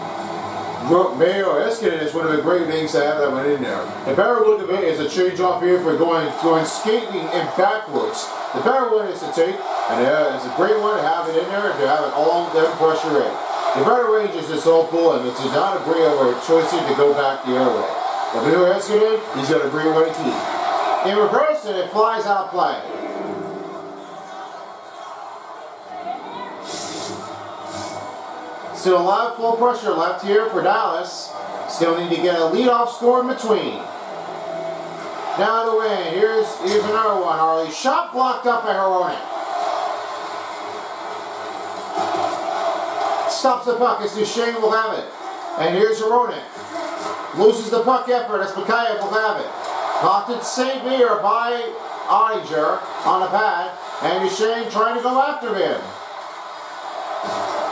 Miro Heiskanen is one of the great names to have that went in there. The look of it is a change off here for going going skating and backwards. The better one is to take, and uh, it's a great one to have it in there to have it all them pressure in. The better range is just full, and it's not a great over choosing to go back the other way. But Miro Heiskanen, he's got a great one to keep. In reverse, and it flies out play. Still a lot of full pressure left here for Dallas. Still need to get a leadoff score in between. Now the win. Here's here's another one, Harley. Shot blocked up by Hronek. Stops the puck as Duchene will have it. And here's Hronek. Loses the puck effort as Mikheyev will have it. Caught saved here by Oettinger on the pad. And Duchene trying to go after him.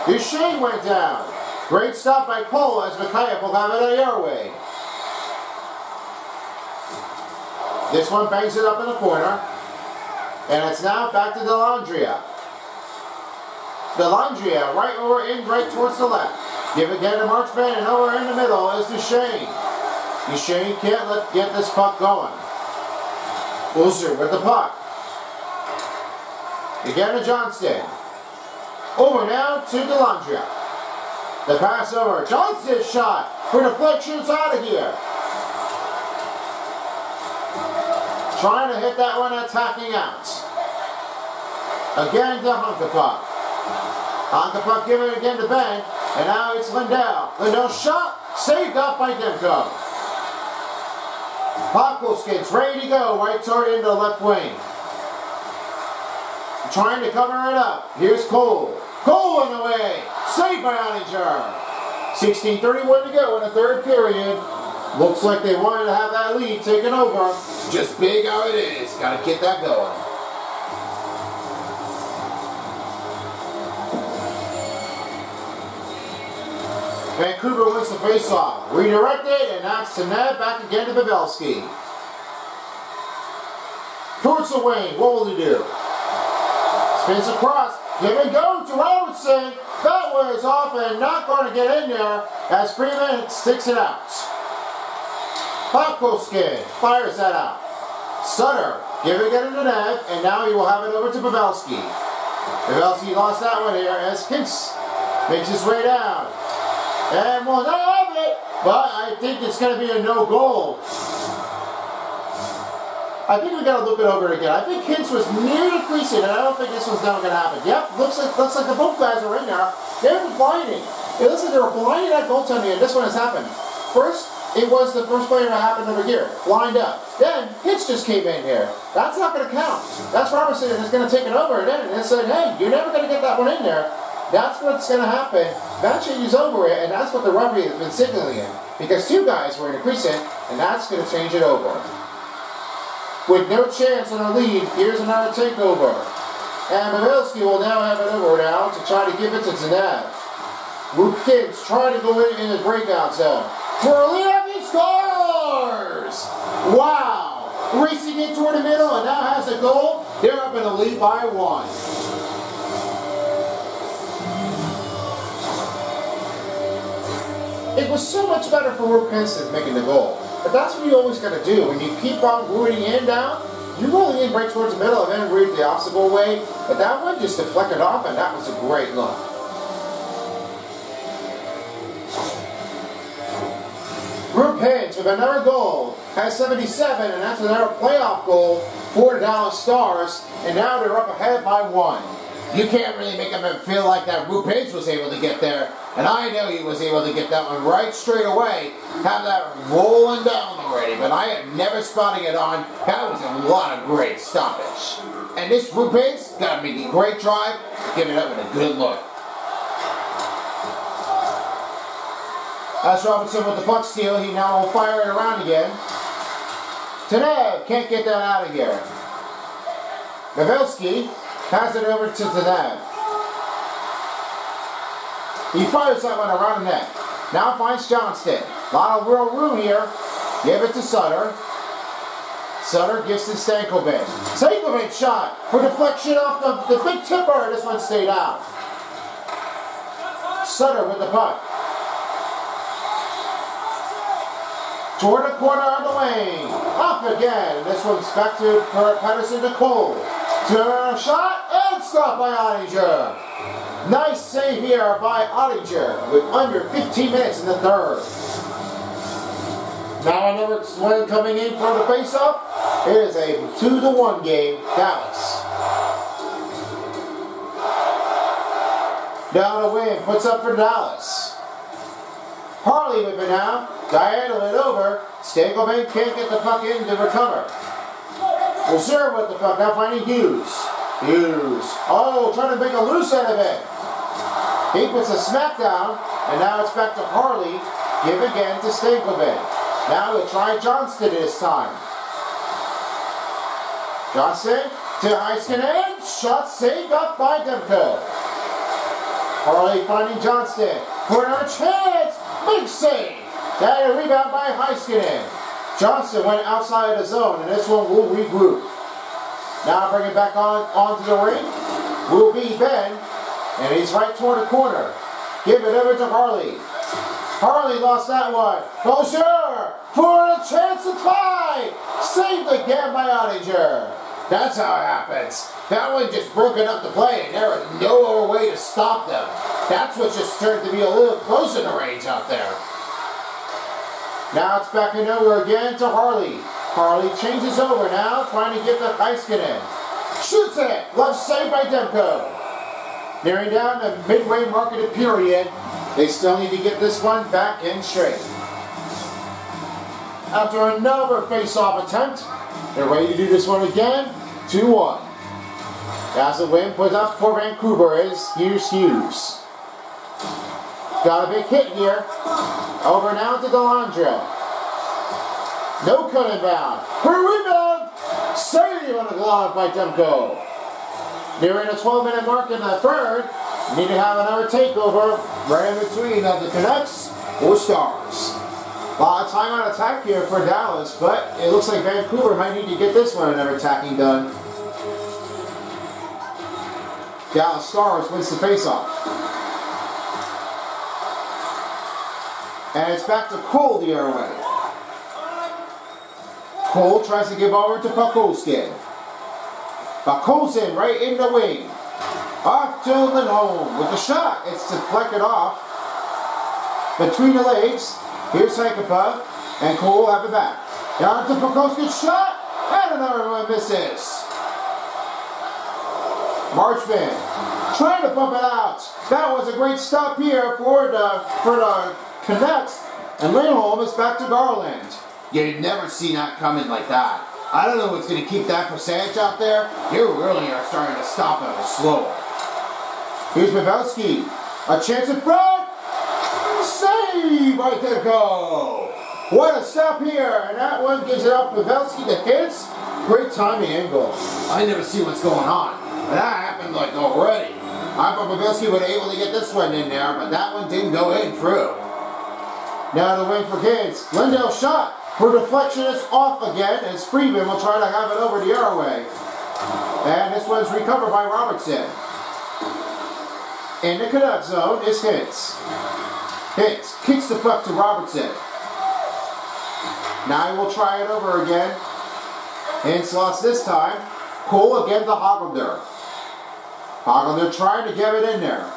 Duchene went down. Great stop by Cole as Mikheyev will have on the airway. This one bangs it up in the corner. And it's now back to Dellandrea. Dellandrea right over in right towards the left. Give it again to Marchment and over in the middle is Duchene. Duchene can't let get this puck going. Boeser with the puck. Again to Johnston. Over now to Dellandrea. The pass over. Johnston shot for deflections out of here. Trying to hit that one attacking out. Again to Hakanpää. Hakanpää giving it again to Benn. And now it's Lindell. Lindell shot. Saved up by Demko. Pakoskins ready to go. Right toward into the left wing. Trying to cover it up. Here's Cole. Cole in the way. Saved by Oettinger. 16.31 to go in the third period. Looks like they wanted to have that lead taken over. Just big how it is. Got to get that going. Vancouver wins the faceoff. Redirected and knocks to net back again to Pavelski. Towards the wing. What will he do? Spins across. And go to Robertson. That is off and not going to get in there as Freeman sticks it out. Podkolzin fires that out. Sutter giving it into net, and now he will have it over to Pavelski. Pavelski lost that one here as Kinks makes his way down. And will not have it, but I think it's going to be a no goal. I think we got to look it over again. I think Hintz was near the crease and I don't think this one's going to happen. Yep, looks like looks like the both guys are in there. They're blinding. It looks like they were blinding that goaltender, and this one has happened. First, it was the first player that happened over here, lined up. Then Hitch just came in here. That's not going to count. That's Robertson that's going to take it over and then and said, hey, you're never going to get that one in there. That's what's going to happen. That changes over it, and that's what the referee has been signaling in. Because two guys were in a crease and that's going to change it over. With no chance on a lead, here's another takeover. And Pavelski will now have it over now to try to give it to Tanev. Luke Kids trying to go in in the breakout zone. For Leon, he scores! Wow! Racing in toward the middle and now has a goal. They're up in the lead by one. It was so much better for Rook Pinson making the goal. But that's what you always got to do. When you keep on rooting in down, you rolling in right towards the middle and then root the obstacle way. But that one just deflected off, and that was a great look. Page with another goal has 77, and that's another playoff goal for the Dallas Stars. And now they're up ahead by one. You can't really make them feel like that Page was able to get there. And I know he was able to get that one right straight away, have that rolling down already. But I am never spotting it on. That was a lot of great stoppage. And this Page got make a great drive, give it up with a good look. That's Robinson with the puck steal. He now will fire it around again. Tanev can't get that out of here. Pavelski Pass it over to Tanev. He fires that one around the net. Now finds Johnston. A lot of real room here. Give it to Sutter. Sutter gives to Stankoven. Stankoven shot for deflection off the, the big tipper. This one stayed out. Sutter with the puck. Toward the corner on the lane. Up again. This one's back to Pettersson to Cole. Turn shot and stopped by Oettinger. Nice save here by Oettinger with under 15 minutes in the third. Now another one coming in for the faceoff. It is a 2 to 1 game, Dallas. Down to win, puts up for Dallas. Harley with it now. Diagonal it over. Stankoven can't get the puck in to recover. Reserve with the puck. Now finding Hughes. Hughes. Oh, trying to make a loose out of it. He puts a smackdown, and now it's back to Harley. Give again to Stankoven. Now he'll try Johnston this time. Johnston to Heiskanen. Shot saved up by Demko. Harley finding Johnston. For another chance. Big save. That a rebound by Heiskanen. Johnston went outside of the zone, and this one will regroup. Now bring it back on onto the ring. Will be Benn. And he's right toward the corner. Give it over to Harley. Harley lost that one. Boucher for a chance to tie. Saved again by Oettinger. That's how it happens. That one just broken up the play, and there was no other way to stop them. That's what just turned to be a little close in the range out there. Now it's back in over again to Harley. Harley changes over now, trying to get the Heiskanen. Shoots it! Left save by Demko. Nearing down the midway marketed period, they still need to get this one back in straight. After another face-off attempt, they're ready to do this one again. 2-1. That's the win put up for Vancouver is Hughes Hughes. Got a big hit here. Over now to Dellandrea. No cutting bound. For rebound. Save on the glove by Demko. Nearing a 12 minute mark in the third. Need to have another takeover right in between of the Canucks or Stars. A lot of time on attack here for Dallas, but it looks like Vancouver might need to get this one another attacking done. Dallas Stars wins the faceoff. And it's back to Cole the other way. Cole tries to give over to Podkolzin. Podkolzin right in the wing. Off to Lindholm with the shot. It's deflected off. Between the legs. Here's Hakanpää. And Cole have it back. Down to Podkolzin's shot. And another one misses. Marchment trying to bump it out. That was a great stop here for the for the Canucks. And Lindholm is back to Garland. You'd never see that coming like that. I don't know what's going to keep that percentage out there. You really are starting to stop it slower. Here's Pavelski. A chance in front. Save by go! What a stop here. And that one gives it up. Pavelski defense. Great timing goal. I never see what's going on. But that happened like already. I thought Pavelski would able to get this one in there, but that one didn't go in through. Now the win for Kids. Lindell shot. Her deflection is off again as Friedman will try to have it over the airway. And this one's recovered by Robertson. In the Canuck zone is Hintz. Hintz kicks the puck to Robertson. Now he will try it over again. Hintz lost this time. Cole again to Höglander. Höglander trying to get it in there.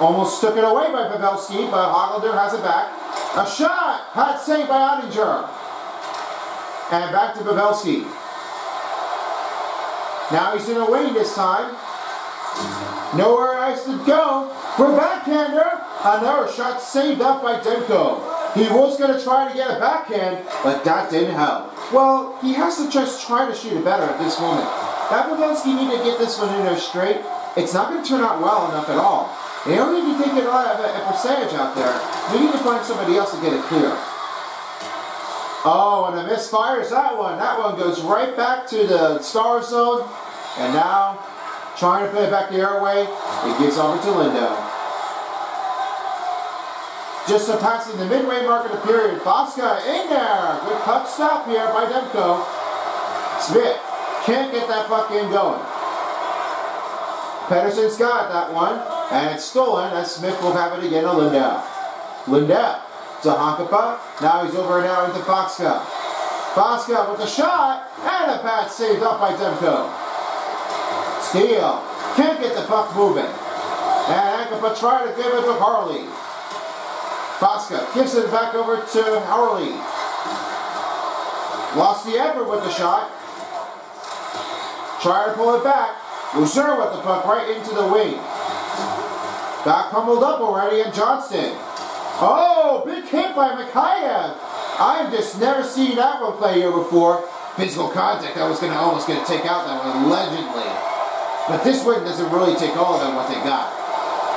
Almost took it away by Pavelski, but Höglander has it back. A shot! Hot save by Oettinger. And back to Pavelski. Now he's in a wing this time. Nowhere else to go for backhander. Another shot saved up by Demko. He was going to try to get a backhand, but that didn't help. Well, he has to just try to shoot it better at this moment. That Pavelski need to get this one in there straight. It's not going to turn out well enough at all. They don't need to take it out of a, a percentage out there. We need to find somebody else to get it clear. Oh, and a misfires that one. That one goes right back to the star zone. And now, trying to play it back the airway, it gives over to Lindo. Just surpassing the midway mark of the period. Faksa in there. Good puck stop here by Demko. Smith can't get that puck in going. Pettersson's got that one, and it's stolen as Smith will have it again to Lindell. Lindell to Hakanpää. Now he's over and now into Faksa. Faksa with the shot, and a pass saved up by Demko. Steele can't get the puck moving. And Hakanpää try to give it to Harley. Faksa gives it back over to Harley. Lost the effort with the shot. Try to pull it back. Boucher with the puck right into the wing. Got crumbled up already in Johnston. Oh, big hit by Mikheyev. I've just never seen that one play here before. Physical contact, I was gonna almost gonna take out that one allegedly. But this one doesn't really take all of them what they got.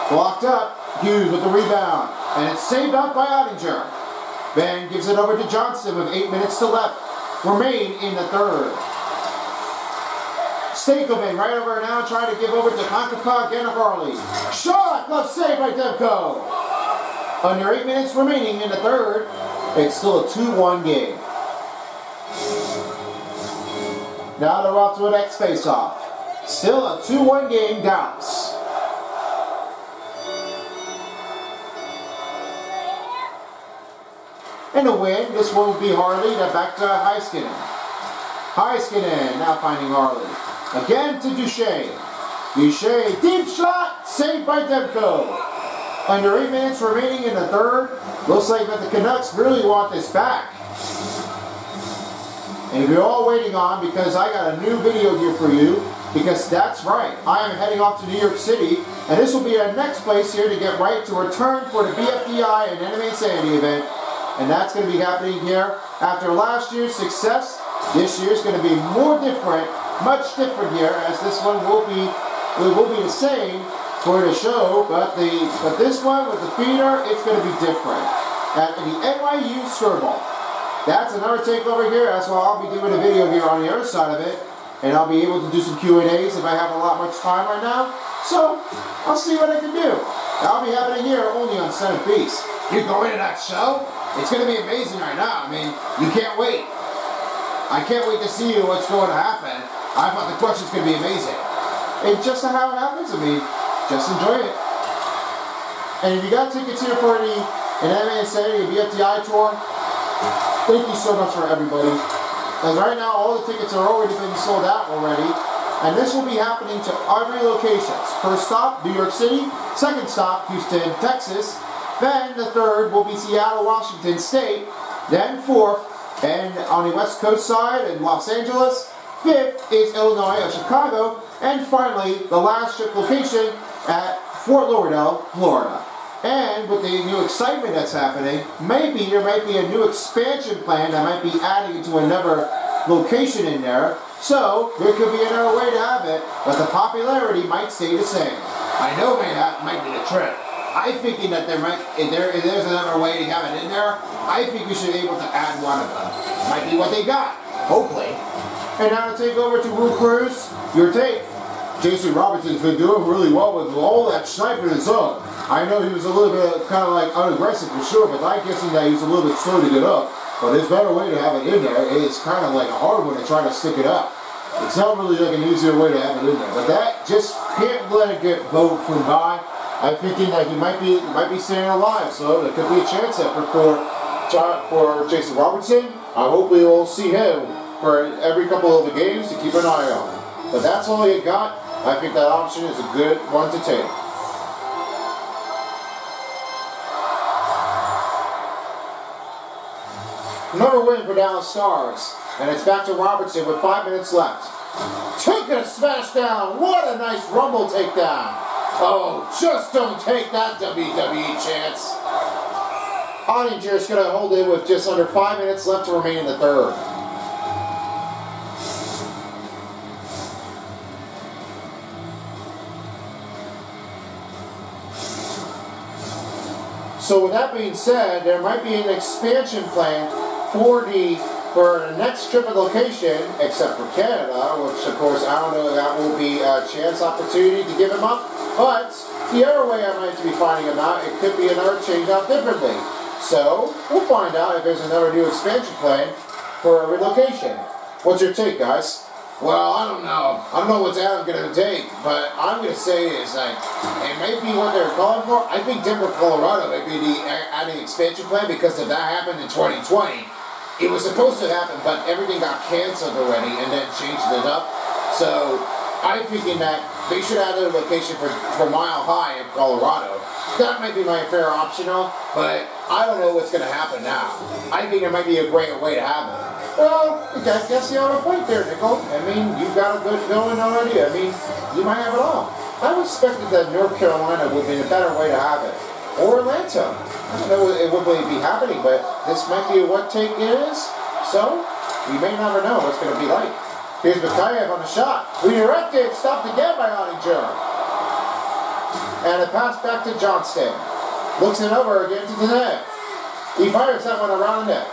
Blocked up. Hughes with the rebound. And it's saved up by Oettinger. Benn gives it over to Johnston with eight minutes to left. Remain in the third. Stankoven right over now trying to give over to Konkakov Ganavarli. Shot! love save by Demko! Under eight minutes remaining in the third, it's still a 2-1 game. Now they're off to an X face-off. Still a 2-1 game, Dallas. And a win, this one will be Harley, then back to Heiskanen. Heiskanen now finding Harley. Again to Duchene. Duchene, deep shot, saved by Demko. Under eight minutes remaining in the third, looks like that the Canucks really want this back. And you're all waiting on, because I got a new video here for you, because that's right, I am heading off to New York City, and this will be our next place here to get right to return for the BFDI and Enemy Insanity event, and that's going to be happening here. After last year's success, this year's going to be more different, much different here, as this one will be, it will be the same for the show, but the but this one with the feeder, it's going to be different. At the NYU Skirball. That's another takeover here. That's why I'll be doing a video here on the other side of it. And I'll be able to do some Q&As if I have a lot much time right now. So, I'll see what I can do. That'll be happening here only on Son of Beast. You're going to that show? It's going to be amazing right now. I mean, you can't wait. I can't wait to see what's going to happen. I thought the question's going to be amazing. And just how it happens, I mean, just enjoy it. And if you got tickets here for the an MMA Insanity BFDI tour, thank you so much for everybody. As right now, all the tickets are already been sold out already. And this will be happening to every locations. First stop, New York City. Second stop, Houston, Texas. Then the third will be Seattle, Washington State. Then fourth, and on the West Coast side in Los Angeles. Fifth is Illinois or Chicago. And finally, the last trip location at Fort Lauderdale, Florida. And with the new excitement that's happening, maybe there might be a new expansion plan that might be adding to another location in there. So there could be another way to have it, but the popularity might stay the same. I know that might be the trick. I'm thinking that there might, if, there, if there's another way to have it in there, I think we should be able to add one of them. Might be what they got, hopefully. And now to take over to Rue Cruz, your take. Jason Robertson's been doing really well with all that sniping in his zone. I know he was a little bit kind of like unaggressive for sure, but I guess that he's a little bit slow to get up. But there's better way to have it in there. It's kind of like a hard one to try to stick it up. It's not really like an easier way to have it in there. But that just can't let it get vote from by. I'm thinking that he might be might be staying alive, so there could be a chance for for, for Jason Robertson. I hope we will see him for every couple of the games to keep an eye on. But that's all you got. I think that option is a good one to take. Another win for Dallas Stars. And it's back to Robertson with five minutes left. Took a smash down. What a nice rumble takedown. Oh, just don't take that WWE chance. Oettinger's going to hold it with just under five minutes left to remain in the third. So with that being said, there might be an expansion plan for the for the next trip of location, except for Canada, which of course I don't know if that will be a chance opportunity to give him up. But the other way I might be finding him out, it could be another change out differently. So we'll find out if there's another new expansion plan for a relocation. What's your take, guys? Well, I don't know. I don't know what Adam's going to take, but I'm going to say is like it may be what they're calling for. I think Denver, Colorado may be the uh, adding expansion plan because if that happened in 2020, it was supposed to happen, but everything got canceled already and then changed it up. So I'm thinking that they should add a location for, for Mile High in Colorado. That might be my fair optional, but I don't know what's going to happen now. I think it might be a great way to have it. Well, I guess you have a point there, Nickel. I mean, you've got a good going already. I mean, you might have it all. I expected that North Carolina would be a better way to have it. Or Atlanta. I don't know it would really be happening, but this might be what take is. So, we may never know what's going to be like. Here's Mikheyev on the shot. Redirected, stopped again by Oettinger. And a pass back to Johnston. Looks it over again to Tanev. He fires that one around the net.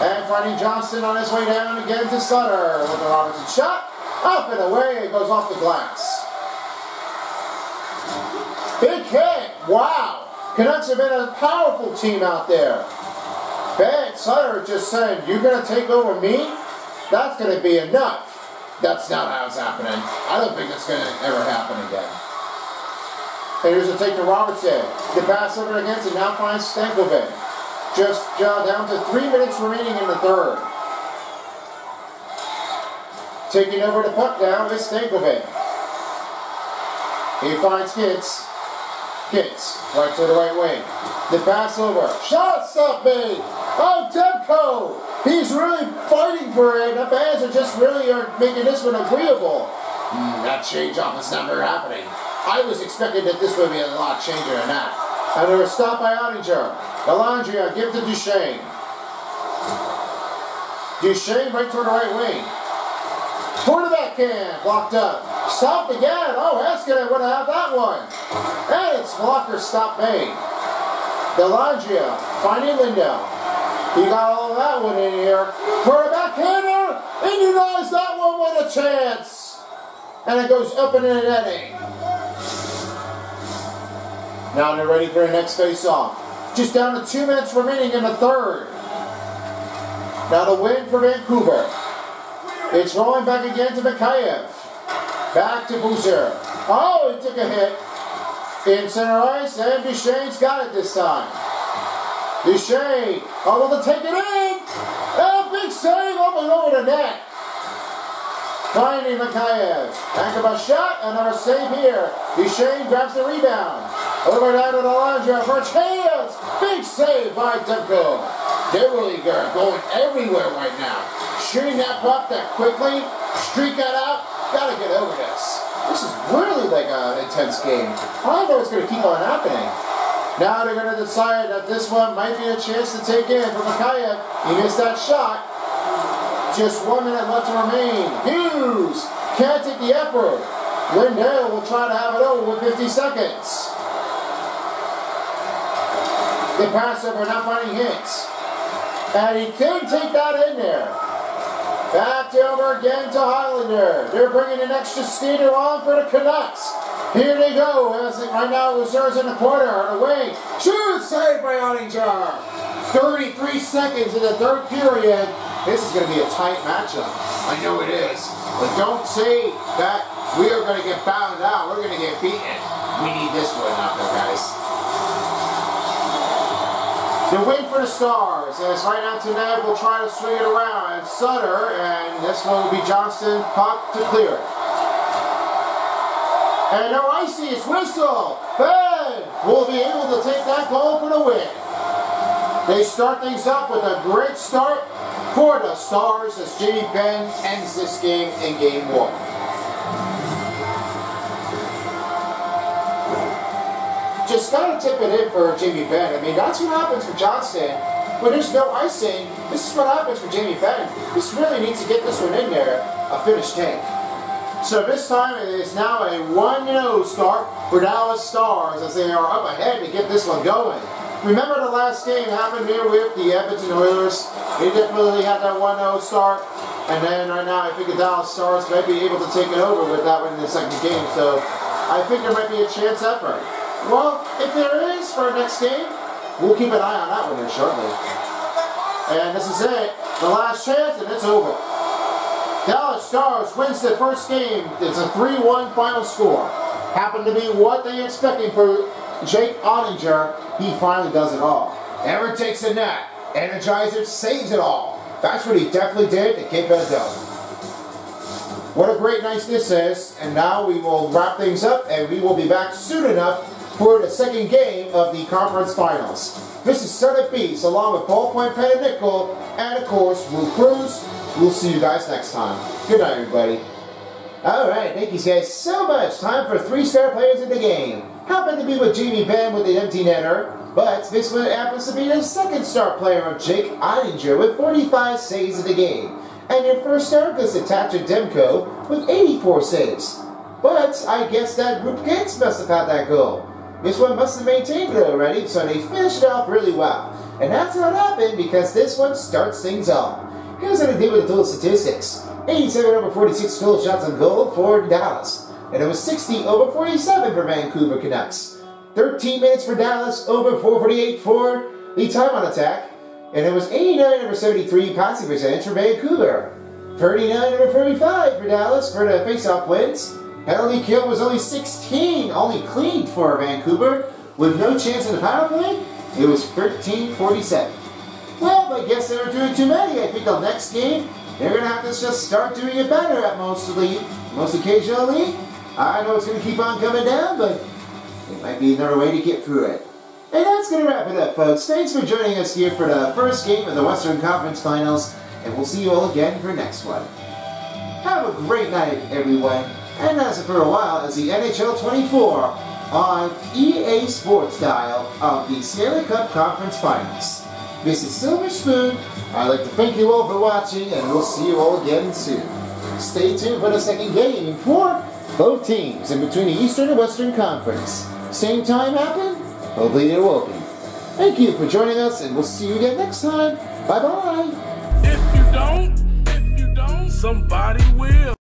And finding Johnston on his way down again to Sutter with the Robinson shot. Up and away, it goes off the glass. Big hit. Wow. Canucks have been a powerful team out there. Ben Sutter just said, you're going to take over me? That's going to be enough. That's not how it's happening. I don't think it's going to ever happen again. And here's a take to Robertson. The pass over against and now finds Stankoven. Just uh, down to three minutes remaining in the third. Taking over the puck down is Stankoven. He finds Kitts. Kitts, right to the right wing. The pass over. Shot stop made. Oh, Demko! He's really fighting for it. The fans are just really are making this one agreeable. Mm, that change off is never happening. I was expecting that this would be a lot changer than that. And there was stop by Oettinger. Dellandrea give to Duchene. Duchene right toward the right wing. Toward the backhand, blocked up. Stopped again. Oh, Heiskanen would have that one. And it's blocker stop made. Dellandrea finding Lindell. He got all of that one in here. For a backhander, and you notice that one with a chance. And it goes up in an netting. Now they're ready for the next face-off. Just down to two minutes remaining in the third. Now the win for Vancouver. It's rolling back again to Mikheyev. Back to Boeser. Oh, he took a hit. In center ice, and Duchene's got it this time. Duchene, able to take it in. And a big save up and over the net. Finding Mikheyev. Anchor shot, another save here. Duchene grabs the rebound. Over down to the Dellandrea for a chance. Big save by Demko. Really going everywhere right now. Shooting that puck that quickly. Streak that out. Gotta get over this. This is really like an intense game. I know what's going to keep on happening. Now they're going to decide that this one might be a chance to take in for Mikheyev. He missed that shot. Just one minute left to remain. Hughes can't take the effort. Lindell will try to have it over with 50 seconds. The passover not finding hits. And he can take that in there. Back over again to Höglander. They're bringing an extra skater on for the Canucks. Here they go. As it, right now, Reserves in the corner on the wing. Shoot! Saved by Oettinger. 33 seconds in the third period. This is going to be a tight matchup. I know it is. But don't say that we are going to get bound out. We're going to get beaten. We need this one out there, guys. The wait for the Stars as right now tonight we'll try to swing it around. And Sutter, and this one will be Johnston, pop to clear it. And no icy, it's Whistle. Benn will be able to take that goal for the win. They start things up with a great start for the Stars as Jamie Benn ends this game in game one. just got to tip it in for Jamie Benn. I mean, that's what happens for Johnston. When there's no icing, this is what happens for Jamie Benn. This really needs to get this one in there, a finished tank. So this time it is now a 1-0 start for Dallas Stars as they are up ahead to get this one going. Remember the last game happened here with the Edmonton Oilers? They definitely had that 1-0 start. And then right now I think the Dallas Stars might be able to take it over with that one in the second game. So I think there might be a chance effort. Well, if there is for our next game, we'll keep an eye on that one here shortly. And this is it. The last chance, and it's over. Stars wins the first game. It's a 3-1 final score. Happened to be what they expecting for Jake Oettinger. He finally does it all. Ever takes a net. Energizer saves it all. That's what he definitely did to it going. What a great night this is. And now we will wrap things up and we will be back soon enough for the second game of the conference finals. This is Son of Beast along with Ballpoint Pen and Nickel and of course Wu Cruz. We'll see you guys next time. Good night everybody. Alright, thank you guys so much. Time for three star players in the game. Happened to be with Jamie Benn with the empty netter, but this one happens to be the second star player of Jake Oettinger with 45 saves in the game. And your first star goes to Thatcher Demko with 84 saves. But I guess that group kids must have had that goal. This one must have maintained it already, so they finished it off really well. And that's what happened because this one starts things off. Here's what they did with the total statistics. 87 over 46 total shots on goal for Dallas. And it was 60 over 47 for Vancouver Canucks. 13 minutes for Dallas, over 448 for the time on attack. And it was 89 over 73 passing percentage for Vancouver. 39 over 35 for Dallas for the faceoff wins. Penalty kill was only 16, only cleaned for Vancouver. With no chance in the power play, it was 13-47. Well, I guess they were doing too many. I think the next game, they're going to have to just start doing it better at most of the, most occasionally. I know it's going to keep on coming down, but it might be another way to get through it. And that's going to wrap it up, folks. Thanks for joining us here for the first game of the Western Conference Finals, and we'll see you all again for next one. Have a great night, everyone. And as for a while, as the NHL 24 on EA Sports Dial of the Stanley Cup Conference Finals. This is Silver Spoon. I'd like to thank you all for watching, and we'll see you all again soon. Stay tuned for the second game for both teams in between the Eastern and Western Conference. Same time happen? Hopefully there will be. Thank you for joining us, and we'll see you again next time. Bye bye. If you don't, if you don't, somebody will.